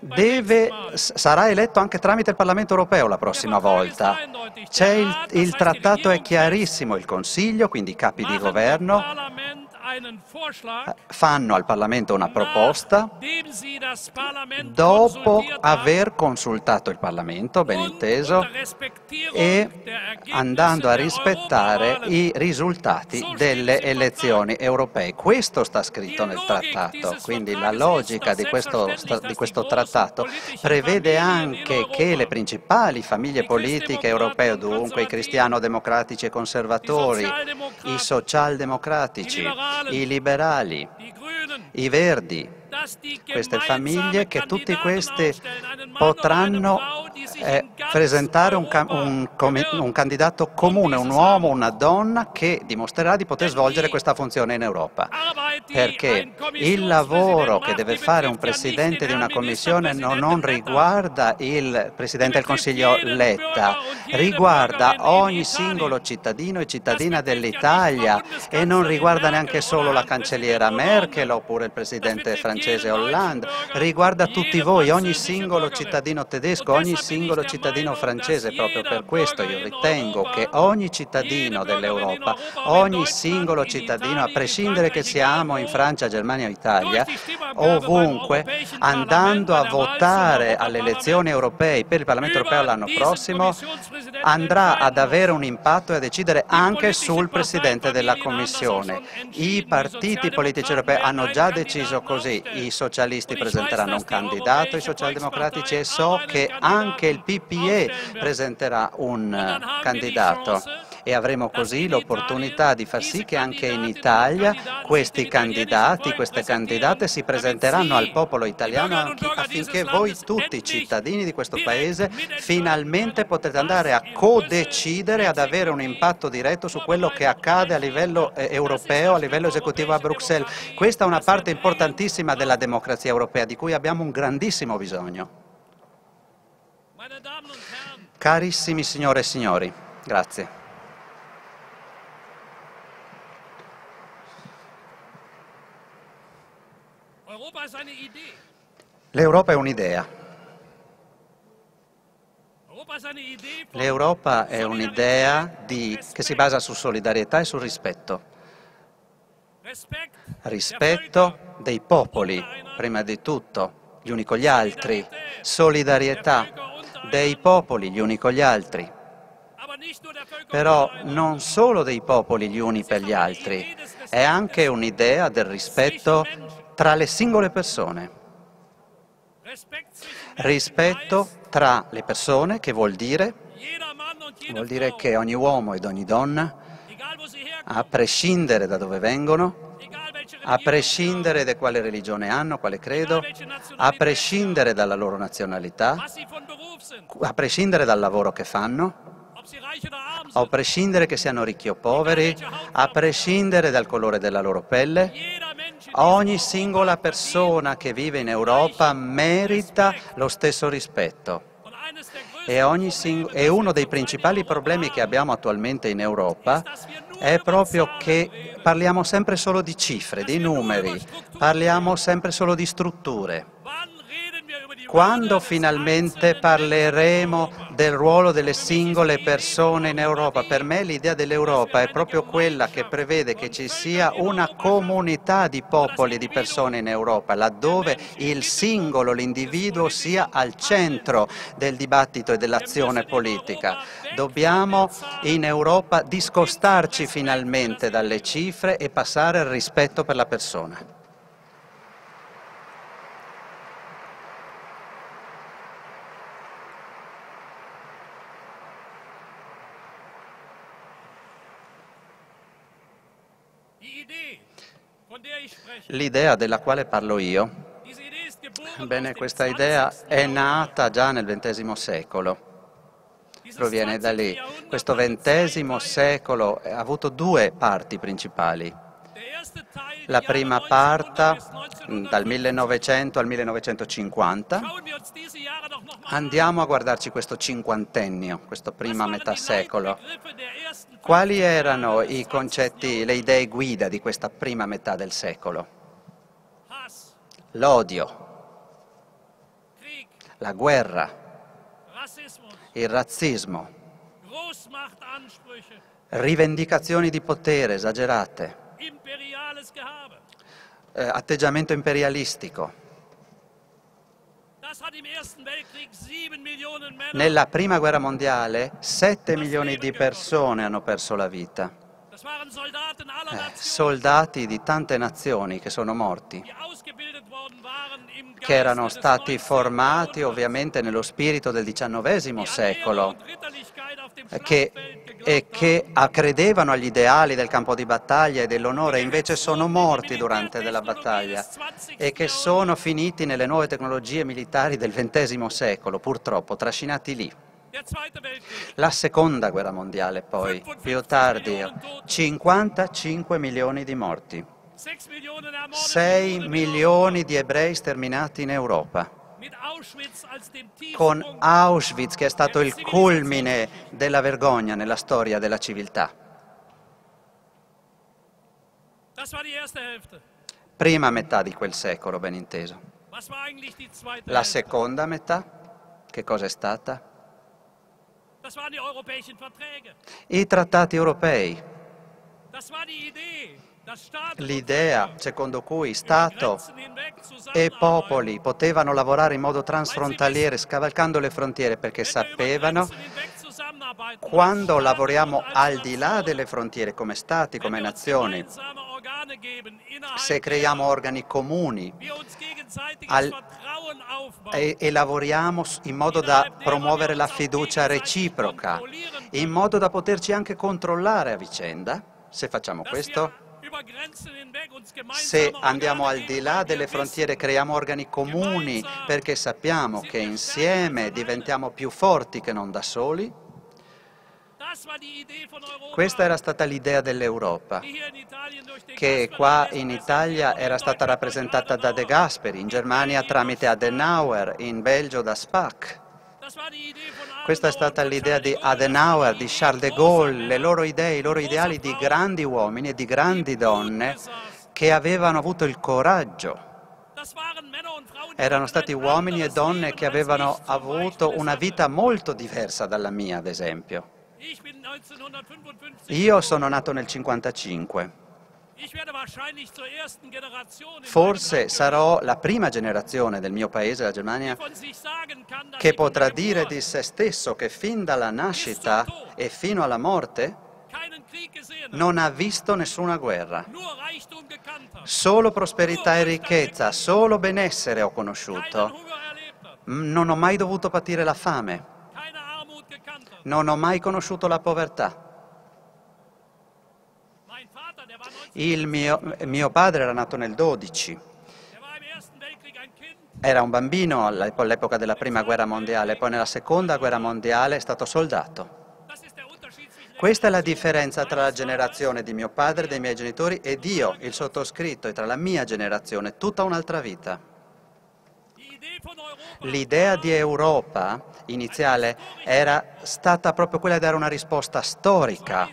deve, sarà eletto anche tramite il Parlamento europeo la prossima volta. Il, il trattato è chiarissimo, il Consiglio, quindi i capi di governo, fanno al Parlamento una proposta dopo aver consultato il Parlamento, ben inteso, e andando a rispettare i risultati delle elezioni europee. Questo sta scritto nel trattato, quindi la logica di questo, di questo trattato prevede anche che le principali famiglie politiche europee, dunque i cristiano-democratici e conservatori, i socialdemocratici, i liberali, i verdi, queste famiglie, che tutti questi potranno eh, presentare un, un, un, candidato comune, un uomo, una donna che dimostrerà di poter svolgere questa funzione in Europa. Perché il lavoro che deve fare un Presidente di una Commissione non, non riguarda il Presidente del Consiglio Letta, riguarda ogni singolo cittadino e cittadina dell'Italia e non riguarda neanche solo la cancelliera Merkel oppure il Presidente francese francese Hollande, riguarda tutti voi, ogni singolo cittadino tedesco, ogni singolo cittadino francese. Proprio per questo io ritengo che ogni cittadino dell'Europa, ogni singolo cittadino, a prescindere che siamo in Francia, Germania o Italia, ovunque, andando a votare alle elezioni europee per il Parlamento europeo l'anno prossimo, andrà ad avere un impatto e a decidere anche sul Presidente della Commissione. I partiti politici europei hanno già deciso così, i socialisti presenteranno un candidato, i socialdemocratici e so che anche il PPE presenterà un candidato e avremo così l'opportunità di far sì che anche in Italia questi candidati, queste candidate si presenteranno al popolo italiano affinché voi tutti cittadini di questo Paese finalmente potete andare a codecidere, ad avere un impatto diretto su quello che accade a livello eh, europeo, a livello esecutivo a Bruxelles. Questa è una parte importantissima della democrazia europea di cui abbiamo un grandissimo bisogno. Carissimi signore e signori, grazie. L'Europa è un'idea. L'Europa è un'idea che si basa su solidarietà e sul rispetto. Rispetto dei popoli, prima di tutto, gli uni con gli altri. Solidarietà dei popoli, gli uni con gli altri. Però non solo dei popoli gli uni per gli altri, è anche un'idea del rispetto tra le singole persone. Rispetto tra le persone, che vuol dire? Vuol dire che ogni uomo ed ogni donna, a prescindere da dove vengono, a prescindere da quale religione hanno, quale credo, a prescindere dalla loro nazionalità, a prescindere dal lavoro che fanno, a prescindere che siano ricchi o poveri, a prescindere dal colore della loro pelle, ogni singola persona che vive in Europa merita lo stesso rispetto. E, e, uno dei principali problemi che abbiamo attualmente in Europa è proprio che parliamo sempre solo di cifre, di numeri, parliamo sempre solo di strutture. Quando finalmente parleremo del ruolo delle singole persone in Europa? Per me l'idea dell'Europa è proprio quella che prevede che ci sia una comunità di popoli e di persone in Europa, laddove il singolo, l'individuo sia al centro del dibattito e dell'azione politica. Dobbiamo in Europa discostarci finalmente dalle cifre e passare al rispetto per la persona. L'idea della quale parlo io, bene, questa idea è nata già nel XX secolo, proviene da lì. Questo XX secolo ha avuto due parti principali. La prima parte dal 1900 al 1950. Andiamo a guardarci questo cinquantennio, questo prima metà secolo. Quali erano i concetti, le idee guida di questa prima metà del secolo? L'odio, la guerra, il razzismo, rivendicazioni di potere esagerate, eh, atteggiamento imperialistico. Nella prima guerra mondiale 7 milioni di persone hanno perso la vita. Eh, soldati di tante nazioni che sono morti, che erano stati formati ovviamente nello spirito del XIX secolo, che, e che credevano agli ideali del campo di battaglia e dell'onore, invece sono morti durante la battaglia e che sono finiti nelle nuove tecnologie militari del XX secolo, purtroppo, trascinati lì. La seconda guerra mondiale poi, più tardi, 55 milioni di morti, 6 milioni di ebrei sterminati in Europa con Auschwitz che è stato il culmine della vergogna nella storia della civiltà. Prima metà di quel secolo, ben inteso. La seconda metà, che cosa è stata? I trattati europei. L'idea secondo cui Stato e popoli potevano lavorare in modo transfrontaliere scavalcando le frontiere perché sapevano quando lavoriamo al di là delle frontiere come Stati, come nazioni, se creiamo organi comuni al, e, e lavoriamo in modo da promuovere la fiducia reciproca, in modo da poterci anche controllare a vicenda, se facciamo questo, se andiamo al di là delle frontiere, creiamo organi comuni perché sappiamo che insieme diventiamo più forti che non da soli, questa era stata l'idea dell'Europa, che qua in Italia era stata rappresentata da De Gasperi, in Germania tramite Adenauer, in Belgio da Spack. Questa è stata l'idea di Adenauer, di Charles de Gaulle, le loro idee, i loro ideali di grandi uomini e di grandi donne che avevano avuto il coraggio erano stati uomini e donne che avevano avuto una vita molto diversa dalla mia, ad esempio. Io sono nato nel 1955. Forse sarò la prima generazione del mio paese, la Germania, che potrà dire di se stesso che fin dalla nascita e fino alla morte non ha visto nessuna guerra. Solo prosperità e ricchezza, solo benessere ho conosciuto. Non ho mai dovuto patire la fame. Non ho mai conosciuto la povertà. Il mio, mio padre era nato nel 12. Era un bambino all'epoca della prima guerra mondiale, poi nella seconda guerra mondiale è stato soldato. Questa è la differenza tra la generazione di mio padre, dei miei genitori ed io, il sottoscritto, e tra la mia generazione, tutta un'altra vita. L'idea di Europa iniziale era stata proprio quella di dare una risposta storica,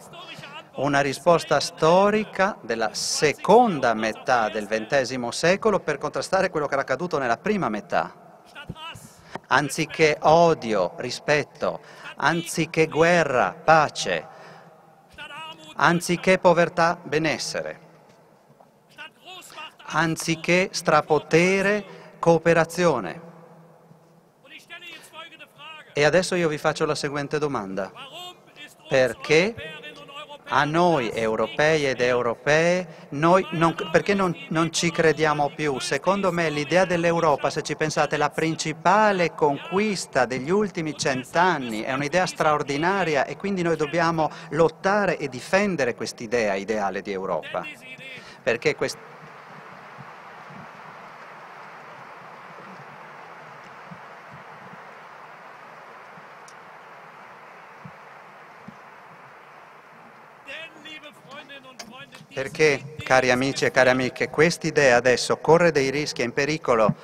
una risposta storica della seconda metà del XX secolo per contrastare quello che era accaduto nella prima metà. Anziché odio, rispetto, anziché guerra, pace, anziché povertà, benessere, anziché strapotere, cooperazione. E adesso io vi faccio la seguente domanda. Perché a noi europei ed europee, noi non, perché non, non, ci crediamo più? Secondo me l'idea dell'Europa, se ci pensate, la principale conquista degli ultimi cent'anni, è un'idea straordinaria e quindi noi dobbiamo lottare e difendere quest'idea ideale di Europa. Perché quest- Perché, cari amici e cari amiche, quest'idea adesso corre dei rischi, è in pericolo.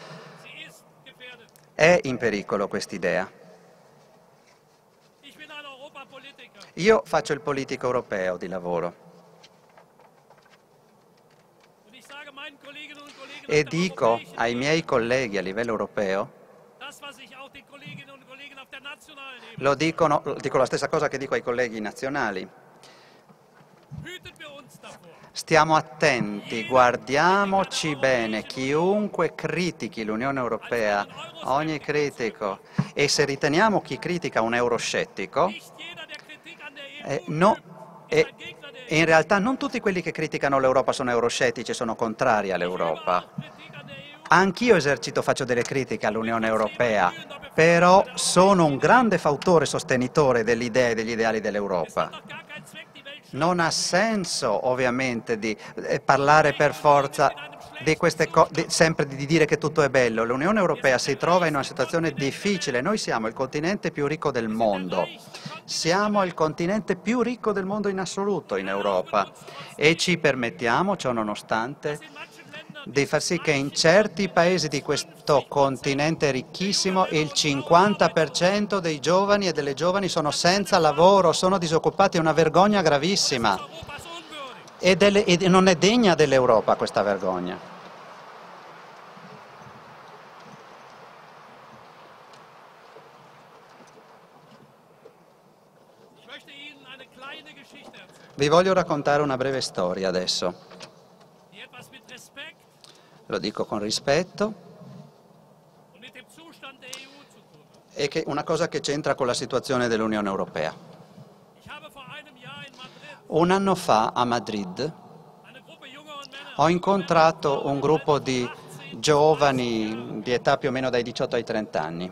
È in pericolo quest'idea. Io faccio il politico europeo di lavoro. E dico ai miei colleghi a livello europeo, lo dicono, dico la stessa cosa che dico ai colleghi nazionali, Stiamo attenti, guardiamoci bene, chiunque critichi l'Unione Europea, ogni critico, e se riteniamo chi critica un euroscettico, eh, no, e, e in realtà non tutti quelli che criticano l'Europa sono euroscettici sono contrari all'Europa. Anch'io esercito, faccio delle critiche all'Unione Europea, però sono un grande fautore sostenitore delle idee e degli ideali dell'Europa. Non ha senso ovviamente di eh, parlare per forza di queste cose, sempre di dire che tutto è bello. L'Unione Europea si trova in una situazione difficile. Noi siamo il continente più ricco del mondo. Siamo il continente più ricco del mondo in assoluto in Europa e ci permettiamo, ciò nonostante, di far sì che in certi paesi di questo continente ricchissimo il 50% dei giovani e delle giovani sono senza lavoro, sono disoccupati, è una vergogna gravissima e, delle, e non è degna dell'Europa questa vergogna. Vi voglio raccontare una breve storia adesso. Lo dico con rispetto, e che una cosa che c'entra con la situazione dell'Unione Europea. Un anno fa a Madrid ho incontrato un gruppo di giovani di età più o meno dai 18 ai 30 anni.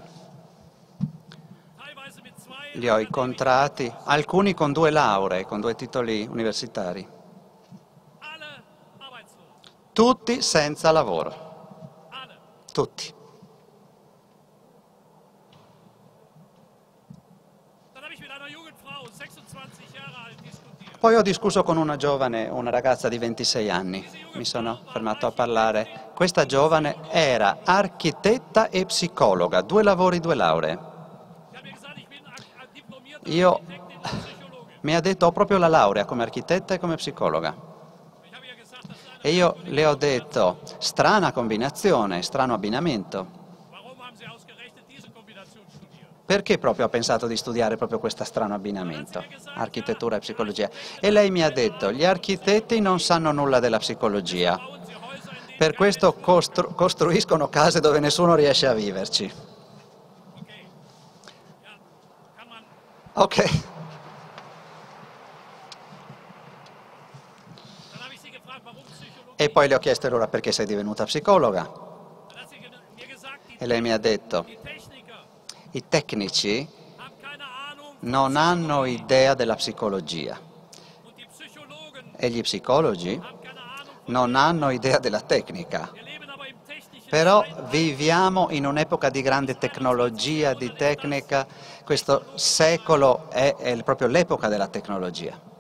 Li ho incontrati, alcuni con due lauree, con due titoli universitari. Tutti senza lavoro. Tutti. Poi ho discusso con una giovane, una ragazza di 26 anni, mi sono fermato a parlare. Questa giovane era architetta e psicologa, due lavori, due lauree. Io mi ha detto ho proprio la laurea come architetta e come psicologa. E io le ho detto strana combinazione, strano abbinamento. Perché proprio ha pensato di studiare proprio questo strano abbinamento, architettura e psicologia? E lei mi ha detto, gli architetti non sanno nulla della psicologia, per questo costru costruiscono case dove nessuno riesce a viverci. Ok. E poi le ho chiesto allora perché sei divenuta psicologa. E lei mi ha detto, i tecnici non hanno idea della psicologia e gli psicologi non hanno idea della tecnica. Però viviamo in un'epoca di grande tecnologia, di tecnica, questo secolo è, è proprio l'epoca della tecnologia.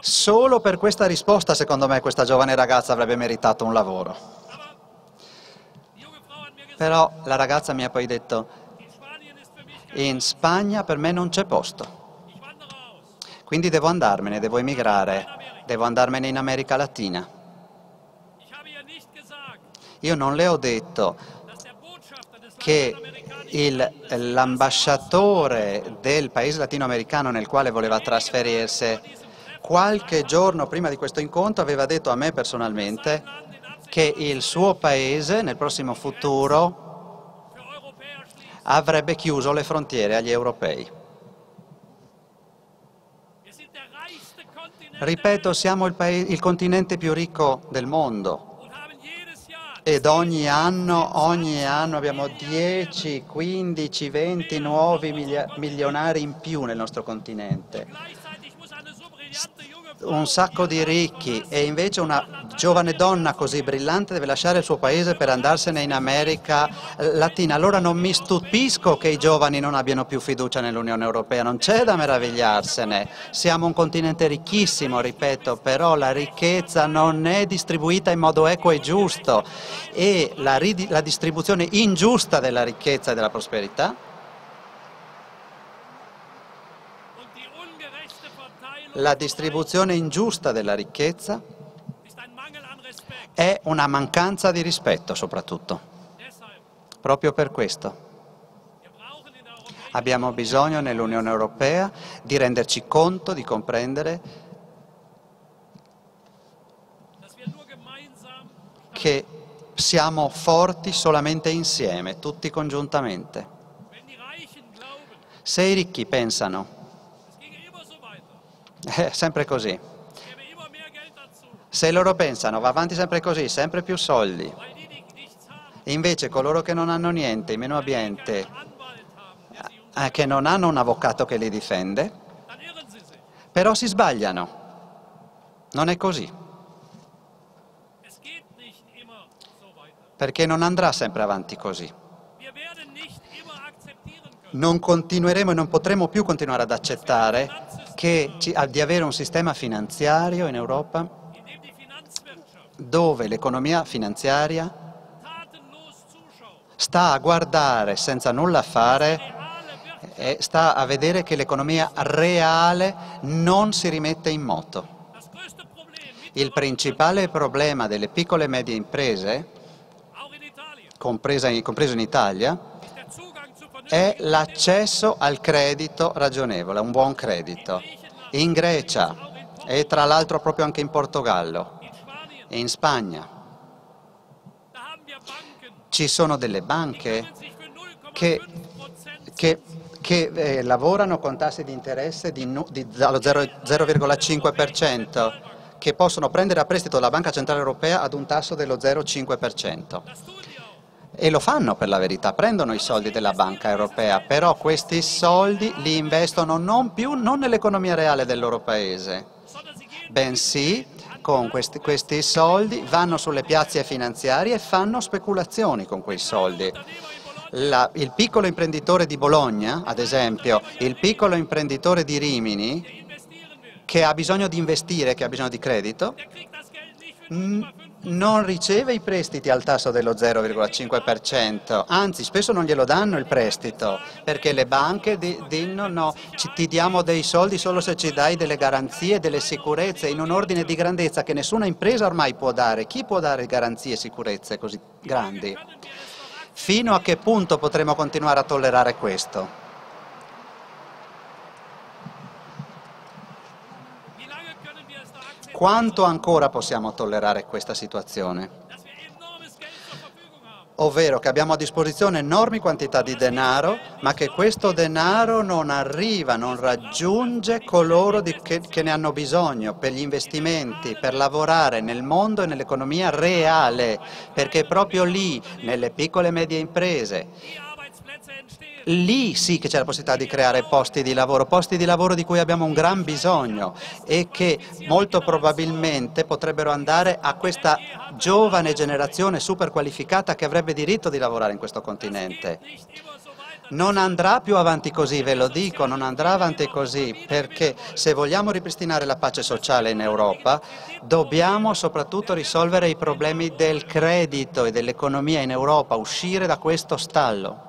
Solo per questa risposta, secondo me, questa giovane ragazza avrebbe meritato un lavoro. Però la ragazza mi ha poi detto, in Spagna per me non c'è posto, quindi devo andarmene, devo emigrare, devo andarmene in America Latina. Io non le ho detto che l'ambasciatore del paese latinoamericano nel quale voleva trasferirsi qualche giorno prima di questo incontro aveva detto a me personalmente che il suo paese nel prossimo futuro avrebbe chiuso le frontiere agli europei. Ripeto, siamo il, il continente più ricco del mondo ed ogni anno, ogni anno abbiamo 10, 15, 20 nuovi milionari in più nel nostro continente un sacco di ricchi e invece una giovane donna così brillante deve lasciare il suo paese per andarsene in America Latina. Allora non mi stupisco che i giovani non abbiano più fiducia nell'Unione Europea, non c'è da meravigliarsene. Siamo un continente ricchissimo, ripeto, però la ricchezza non è distribuita in modo equo e giusto e la, la distribuzione ingiusta della ricchezza e della prosperità la distribuzione ingiusta della ricchezza è una mancanza di rispetto soprattutto. Proprio per questo abbiamo bisogno nell'Unione Europea di renderci conto, di comprendere che siamo forti solamente insieme, tutti congiuntamente. Se i ricchi pensano è sempre così. Se loro pensano va avanti sempre così, sempre più soldi, invece coloro che non hanno niente, meno abbienti, eh, che non hanno un avvocato che li difende, però si sbagliano. Non è così. Perché non andrà sempre avanti così. Non continueremo e non potremo più continuare ad accettare che, di avere un sistema finanziario in Europa dove l'economia finanziaria sta a guardare senza nulla fare e sta a vedere che l'economia reale non si rimette in moto. Il principale problema delle piccole e medie imprese, compreso in Italia, è l'accesso al credito ragionevole, un buon credito. In Grecia e tra l'altro proprio anche in Portogallo e in Spagna. Ci sono delle banche che, che, che eh, lavorano con tassi di interesse di, di, dallo 0,5%, che possono prendere a prestito la Banca Centrale Europea ad un tasso dello 0,5%. E lo fanno per la verità, prendono i soldi della Banca Europea, però questi soldi li investono non più non nell'economia reale del loro paese, bensì con questi, questi soldi vanno sulle piazze finanziarie e fanno speculazioni con quei soldi. La, il piccolo imprenditore di Bologna, ad esempio, il piccolo imprenditore di Rimini, che ha bisogno di investire, che ha bisogno di credito, non riceve i prestiti al tasso dello 0,5%, anzi spesso non glielo danno il prestito, perché le banche dicono no, ti diamo dei soldi solo se ci dai delle garanzie, delle sicurezze, in un ordine di grandezza che nessuna impresa ormai può dare. Chi può dare garanzie e sicurezze così grandi? Fino a che punto potremo continuare a tollerare questo? Quanto ancora possiamo tollerare questa situazione? ovvero che abbiamo a disposizione enormi quantità di denaro, ma che questo denaro non arriva, non raggiunge coloro che, che ne hanno bisogno per gli investimenti, per lavorare nel mondo e nell'economia reale, perché proprio lì, nelle piccole e medie imprese, lì sì che c'è la possibilità di creare posti di lavoro, posti di lavoro di cui abbiamo un gran bisogno e che molto probabilmente potrebbero andare a questa giovane generazione super qualificata che avrebbe diritto di lavorare in questo continente. Non andrà più avanti così, ve lo dico, non andrà avanti così, perché se vogliamo ripristinare la pace sociale in Europa, dobbiamo soprattutto risolvere i problemi del credito e dell'economia in Europa, uscire da questo stallo.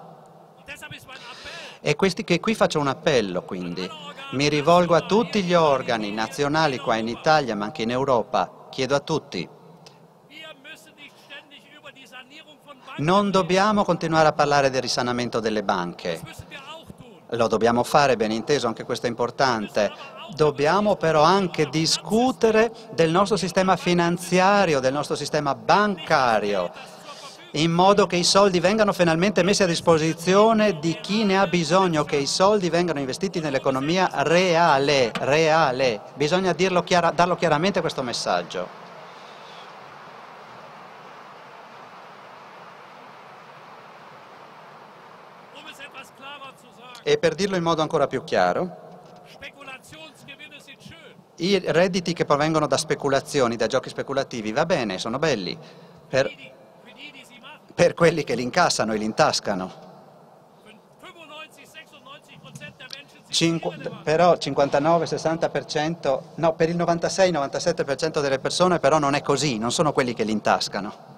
E questi che qui faccio un appello, quindi. Mi rivolgo a tutti gli organi nazionali qua in Italia, ma anche in Europa. Chiedo a tutti. Non dobbiamo continuare a parlare del risanamento delle banche. Lo dobbiamo fare, ben inteso, anche questo è importante. Dobbiamo però anche discutere del nostro sistema finanziario, del nostro sistema bancario in modo che i soldi vengano finalmente messi a disposizione di chi ne ha bisogno, che i soldi vengano investiti nell'economia reale, reale. Bisogna chiara, darlo chiaramente questo messaggio. E per dirlo in modo ancora più chiaro, i redditi che provengono da speculazioni, da giochi speculativi, va bene, sono belli, per, per quelli che li incassano e li intascano. Cinqu però 59-60%, no, per il 96-97% delle persone però non è così, non sono quelli che li intascano.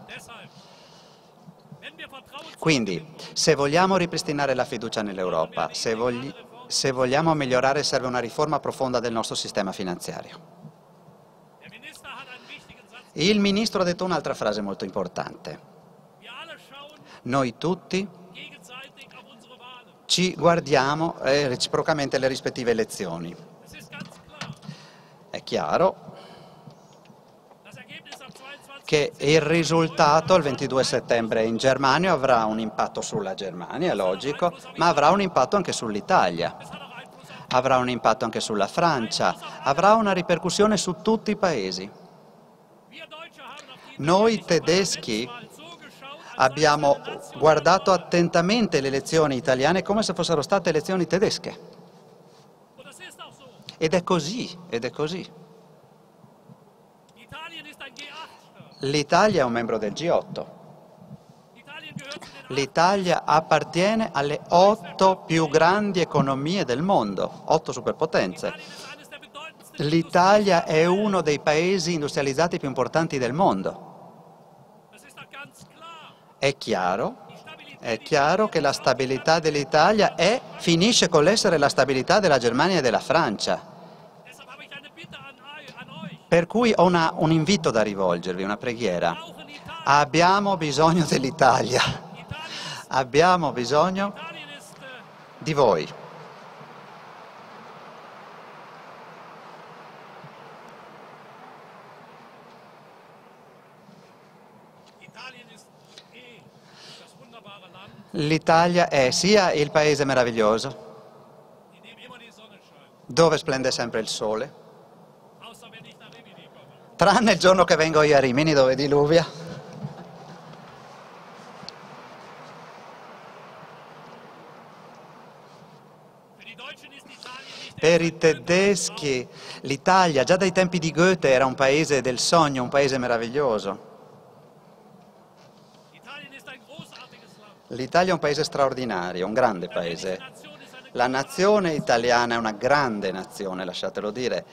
Quindi, se vogliamo ripristinare la fiducia nell'Europa, se, vogli se vogliamo migliorare serve una riforma profonda del nostro sistema finanziario. Il Ministro ha detto un'altra frase molto importante. Noi tutti ci guardiamo eh, reciprocamente alle rispettive elezioni. È chiaro che il risultato il 22 settembre in Germania avrà un impatto sulla Germania, è logico, ma avrà un impatto anche sull'Italia, avrà un impatto anche sulla Francia, avrà una ripercussione su tutti i paesi. Noi tedeschi abbiamo guardato attentamente le elezioni italiane come se fossero state elezioni tedesche. Ed è così, ed è così. L'Italia è un membro del G8. L'Italia appartiene alle otto più grandi economie del mondo, otto superpotenze. L'Italia è uno dei paesi industrializzati più importanti del mondo. È chiaro, è chiaro che la stabilità dell'Italia finisce con l'essere la stabilità della Germania e della Francia. Per cui ho una, un invito da rivolgervi, una preghiera. Abbiamo bisogno dell'Italia, abbiamo bisogno di voi. L'Italia è sia il paese meraviglioso, dove splende sempre il sole, tranne il giorno che vengo io a Rimini dove diluvia. Per i tedeschi l'Italia già dai tempi di Goethe era un paese del sogno, un paese meraviglioso. L'Italia è un paese straordinario, un grande paese. La nazione italiana è una grande nazione, lasciatelo dire.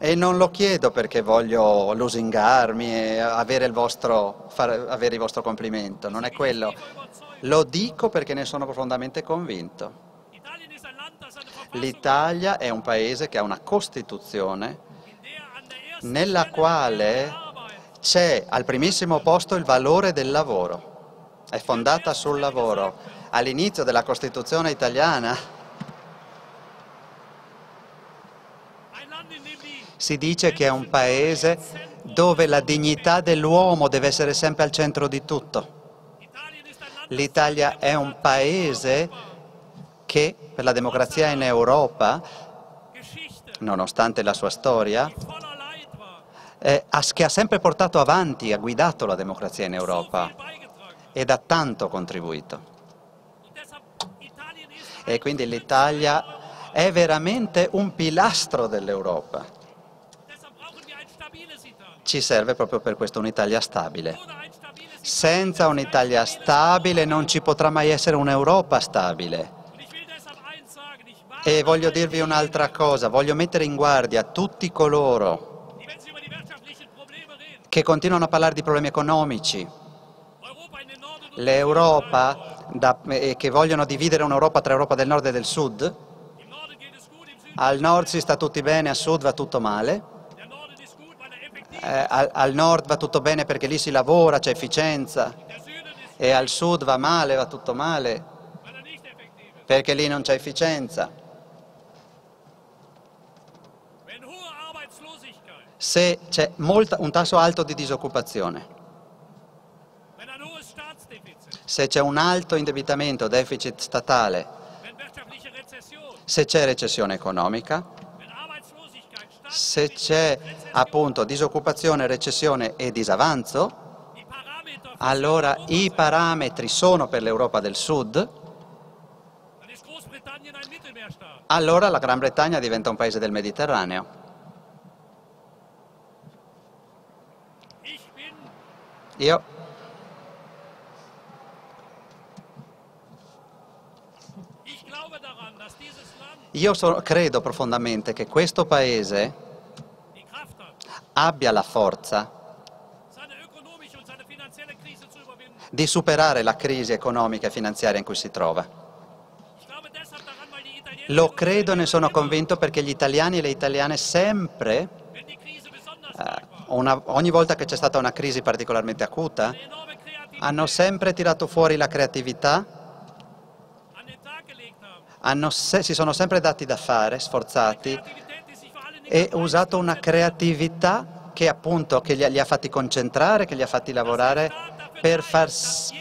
E non lo chiedo perché voglio lusingarmi e avere il vostro, fare, avere il vostro complimento, non è quello. Lo dico perché ne sono profondamente convinto. L'Italia è un paese che ha una Costituzione nella quale c'è al primissimo posto il valore del lavoro, è fondata sul lavoro. All'inizio della Costituzione italiana si dice che è un paese dove la dignità dell'uomo deve essere sempre al centro di tutto. L'Italia è un paese che per la democrazia in Europa, nonostante la sua storia, eh, che ha sempre portato avanti, ha guidato la democrazia in Europa ed ha tanto contribuito. E quindi l'Italia è veramente un pilastro dell'Europa. Ci serve proprio per questo un'Italia stabile. Senza un'Italia stabile non ci potrà mai essere un'Europa stabile. E voglio dirvi un'altra cosa, voglio mettere in guardia tutti coloro che continuano a parlare di problemi economici. L'Europa, eh, che vogliono dividere un'Europa tra Europa del Nord e del Sud, al nord si sta tutti bene, a sud va tutto male, eh, al, al nord va tutto bene perché lì si lavora, c'è efficienza, e al sud va male, va tutto male, perché lì non c'è efficienza. Se c'è un tasso alto di disoccupazione, se c'è un alto indebitamento, deficit statale, se c'è recessione economica, se c'è appunto disoccupazione, recessione e disavanzo, allora i parametri sono per l'Europa del Sud, allora la Gran Bretagna diventa un paese del Mediterraneo. Io Io so, credo profondamente che questo Paese abbia la forza di superare la crisi economica e finanziaria in cui si trova. Lo credo e ne sono convinto perché gli italiani e le italiane sempre eh, una, ogni volta che c'è stata una crisi particolarmente acuta, hanno sempre tirato fuori la creatività, se, si sono sempre dati da fare, sforzati, e usato una creatività che appunto che li, li ha fatti concentrare, che li ha fatti lavorare per, far,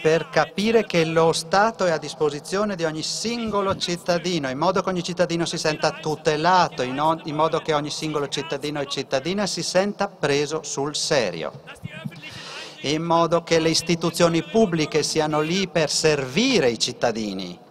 per, capire che lo Stato è a disposizione di ogni singolo cittadino, in modo che ogni cittadino si senta tutelato, in, o, in modo che ogni singolo cittadino e cittadina si senta preso sul serio, in modo che le istituzioni pubbliche siano lì per servire i cittadini.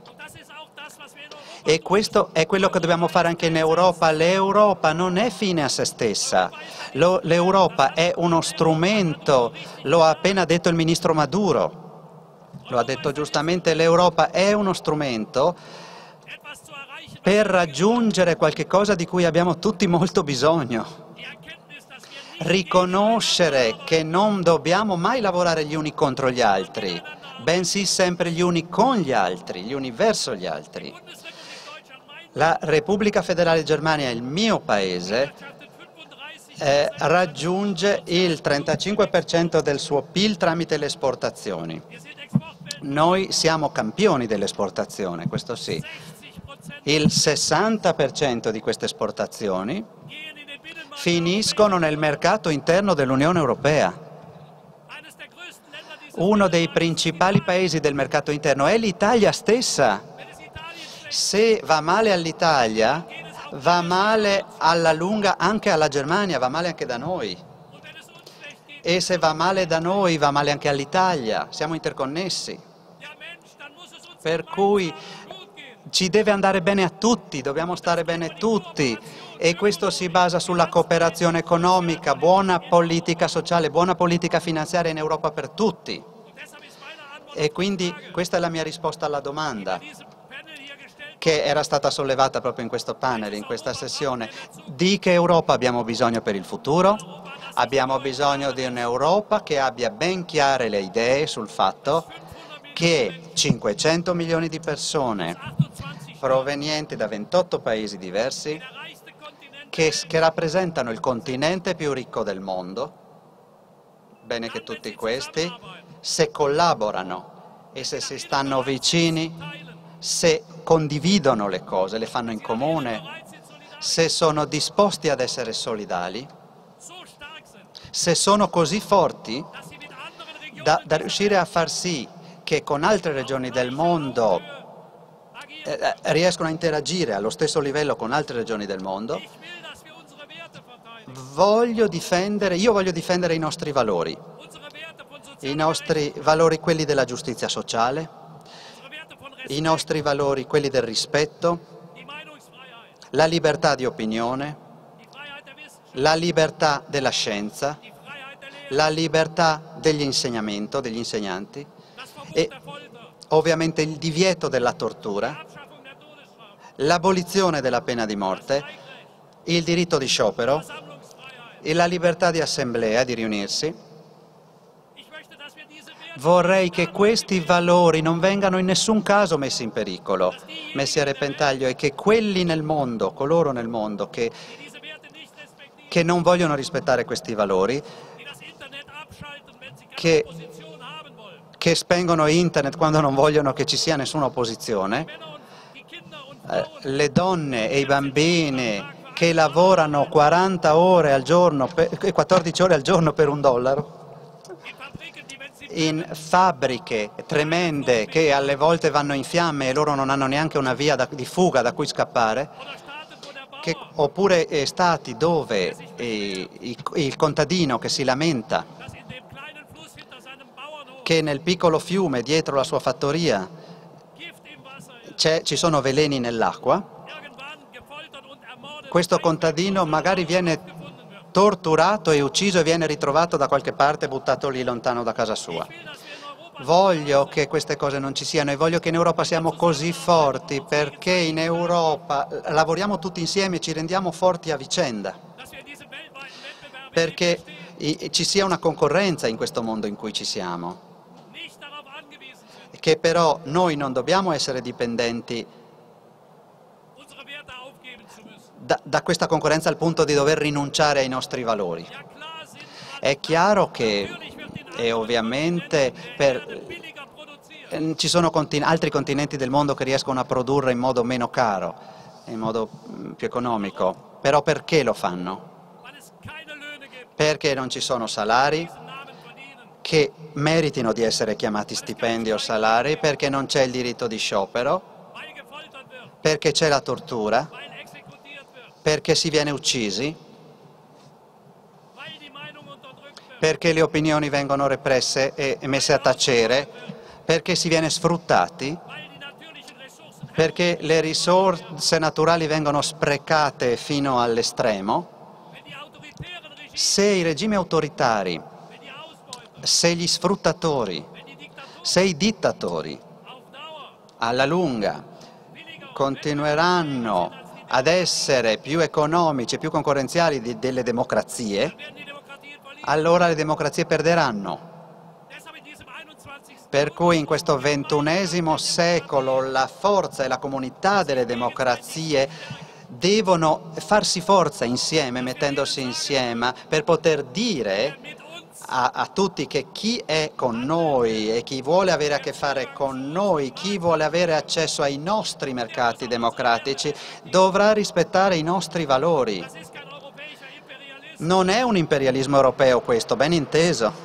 E questo è quello che dobbiamo fare anche in Europa. L'Europa non è fine a se stessa, L'Europa è uno strumento, lo ha appena detto il ministro Maduro, lo ha detto giustamente, l'Europa è uno strumento per raggiungere qualcosa di cui abbiamo tutti molto bisogno. Riconoscere che non dobbiamo mai lavorare gli uni contro gli altri, bensì sempre gli uni con gli altri, gli uni verso gli altri. La Repubblica Federale Germania, il mio paese, eh, raggiunge il 35% del suo PIL tramite le esportazioni. Noi siamo campioni dell'esportazione, questo sì. Il 60% di queste esportazioni finiscono nel mercato interno dell'Unione Europea. uno dei principali paesi del mercato interno è l'Italia stessa. Se va male all'Italia, va male alla lunga anche alla Germania, va male anche da noi. E se va male da noi, va male anche all'Italia. Siamo interconnessi. Per cui ci deve andare bene a tutti, dobbiamo stare bene tutti e questo si basa sulla cooperazione economica, buona politica sociale, buona politica finanziaria in Europa per tutti. E quindi questa è la mia risposta alla domanda che era stata sollevata proprio in questo panel, in questa sessione. Di che Europa abbiamo bisogno per il futuro? Abbiamo bisogno di un'Europa che abbia ben chiare le idee sul fatto che 500 milioni di persone provenienti da 28 paesi diversi che, che rappresentano il continente più ricco del mondo, bene che tutti questi, se collaborano e se si stanno vicini, se condividono le cose, le fanno in comune, se sono disposti ad essere solidali, se sono così forti da, da riuscire a far sì che con altre regioni del mondo eh, eh riescono a interagire allo stesso livello con altre regioni del mondo, voglio difendere, io voglio difendere i nostri valori, i nostri valori, quelli della giustizia sociale, i nostri valori, quelli del rispetto, la libertà di opinione, la libertà della scienza, la libertà degli insegnamenti, degli insegnanti e ovviamente il divieto della tortura, l'abolizione della pena di morte, il diritto di sciopero, e la libertà di assemblea, di riunirsi, vorrei che questi valori non vengano in nessun caso messi in pericolo, messi a repentaglio e che quelli nel mondo, coloro nel mondo che, che non vogliono rispettare questi valori, che, che spengono internet quando non vogliono che ci sia nessuna opposizione, eh, le donne e i bambini che lavorano 40 ore al giorno e 14 ore al giorno per un dollaro, in fabbriche tremende che alle volte vanno in fiamme e loro non hanno neanche una via da, di fuga da cui scappare, che, oppure eh, stati dove eh, il contadino che si lamenta che nel piccolo fiume dietro la sua fattoria ci sono veleni nell'acqua, questo contadino magari viene torturato e ucciso e viene ritrovato da qualche parte buttato lì lontano da casa sua. Voglio che queste cose non ci siano e voglio che in Europa siamo così forti perché in Europa lavoriamo tutti insieme e ci rendiamo forti a vicenda. Perché ci sia una concorrenza in questo mondo in cui ci siamo. Che però noi non dobbiamo essere dipendenti da, da questa concorrenza al punto di dover rinunciare ai nostri valori. È chiaro che, e ovviamente, per, eh, ci sono contini, altri continenti del mondo che riescono a produrre in modo meno caro, in modo mm, più economico, però perché lo fanno? Perché non ci sono salari che meritino di essere chiamati stipendi o salari, perché non c'è il diritto di sciopero, perché c'è la tortura, perché si viene uccisi, perché le opinioni vengono represse e messe a tacere, perché si viene sfruttati, perché le risorse naturali vengono sprecate fino all'estremo. Se i regimi autoritari, se gli sfruttatori, se i dittatori alla lunga continueranno ad essere più economici e più concorrenziali di, delle democrazie, allora le democrazie perderanno. Per cui in questo ventunesimo secolo la forza e la comunità delle democrazie devono farsi forza insieme, mettendosi insieme, per poter dire a, a, tutti che chi è con noi e chi vuole avere a che fare con noi, chi vuole avere accesso ai nostri mercati democratici, dovrà rispettare i nostri valori. Non è un imperialismo europeo questo, ben inteso.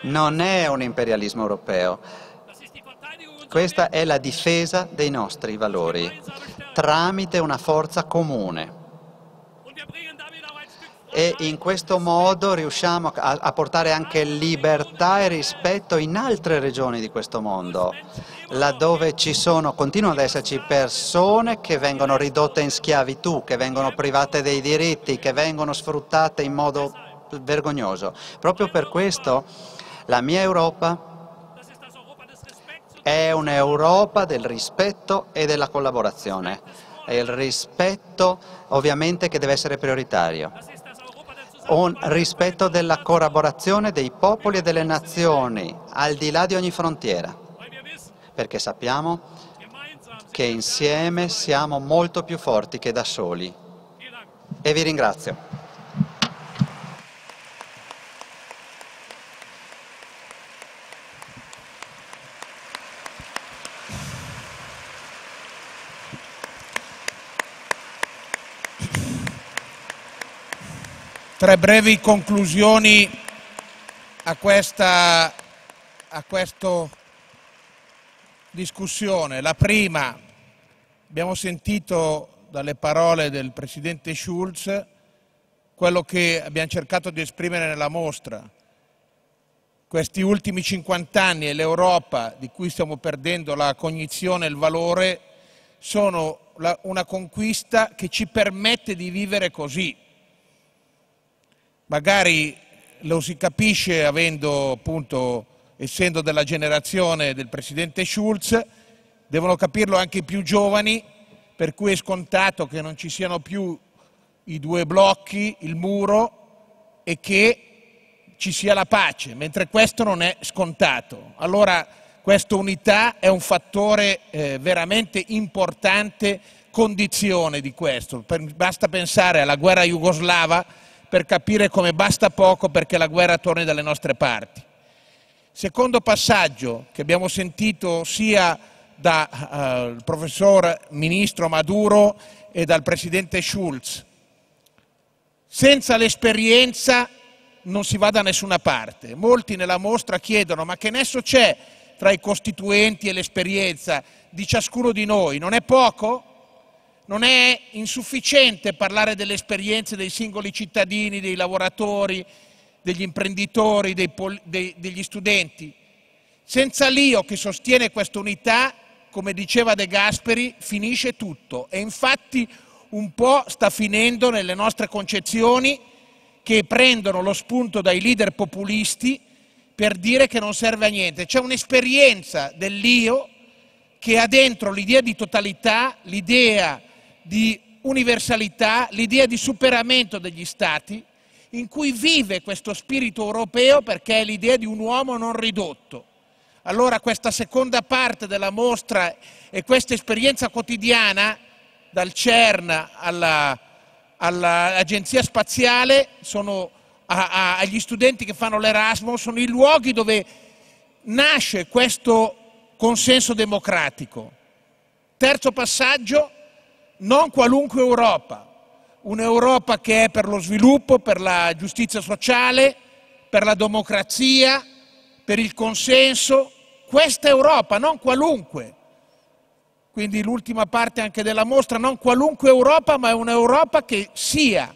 Non è un imperialismo europeo. Questa è la difesa dei nostri valori tramite una forza comune e in questo modo riusciamo a, a, portare anche libertà e rispetto in altre regioni di questo mondo, laddove ci sono, continuano ad esserci persone che vengono ridotte in schiavitù, che vengono private dei diritti, che vengono sfruttate in modo vergognoso. Proprio per questo la mia Europa è un'Europa del rispetto e della collaborazione. Il rispetto ovviamente che deve essere prioritario un rispetto della collaborazione dei popoli e delle nazioni al di là di ogni frontiera, perché sappiamo che insieme siamo molto più forti che da soli. E vi ringrazio. Tre brevi conclusioni a questa a discussione. La prima, abbiamo sentito dalle parole del Presidente Schulz quello che abbiamo cercato di esprimere nella mostra. Questi ultimi 50 anni e l'Europa di cui stiamo perdendo la cognizione e il valore sono una conquista che ci permette di vivere così, magari lo si capisce avendo appunto, essendo della generazione del presidente Schulz, devono capirlo anche i più giovani, per cui è scontato che non ci siano più i due blocchi, il muro e che ci sia la pace, mentre questo non è scontato. Allora questa unità è un fattore eh, veramente importante, condizione di questo. basta pensare alla guerra jugoslava per capire come basta poco perché la guerra torni dalle nostre parti. Secondo passaggio che abbiamo sentito sia dal uh, professor ministro Maduro e dal presidente Schulz. Senza l'esperienza non si va da nessuna parte. Molti nella mostra chiedono ma che nesso c'è tra i costituenti e l'esperienza di ciascuno di noi? Non è poco? Non è insufficiente parlare delle esperienze dei singoli cittadini, dei lavoratori, degli imprenditori, dei, dei, degli studenti. Senza l'io che sostiene questa unità, come diceva De Gasperi, finisce tutto e infatti un po' sta finendo nelle nostre concezioni che prendono lo spunto dai leader populisti per dire che non serve a niente. C'è un'esperienza dell'io che ha dentro l'idea di totalità, l'idea di universalità, l'idea di superamento degli Stati, in cui vive questo spirito europeo perché è l'idea di un uomo non ridotto. Allora questa seconda parte della mostra e questa esperienza quotidiana, dal CERN all'Agenzia Spaziale, sono a, a, agli studenti che fanno l'Erasmus, sono i luoghi dove nasce questo consenso democratico. Terzo passaggio, non qualunque Europa, un'Europa che è per lo sviluppo, per la giustizia sociale, per la democrazia, per il consenso, questa Europa, non qualunque. Quindi l'ultima parte anche della mostra, non qualunque Europa, ma è un'Europa che sia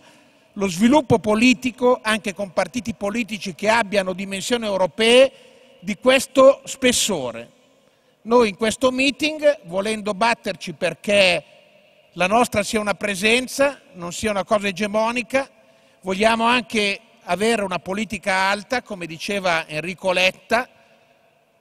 lo sviluppo politico, anche con partiti politici che abbiano dimensioni europee, di questo spessore. Noi in questo meeting, volendo batterci perché la nostra sia una presenza, non sia una cosa egemonica, vogliamo anche avere una politica alta, come diceva Enrico Letta,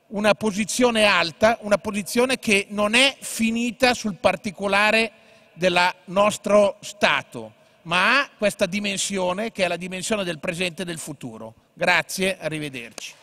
una posizione alta, una posizione che non è finita sul particolare del nostro Stato, ma ha questa dimensione che è la dimensione del presente e del futuro. Grazie, arrivederci.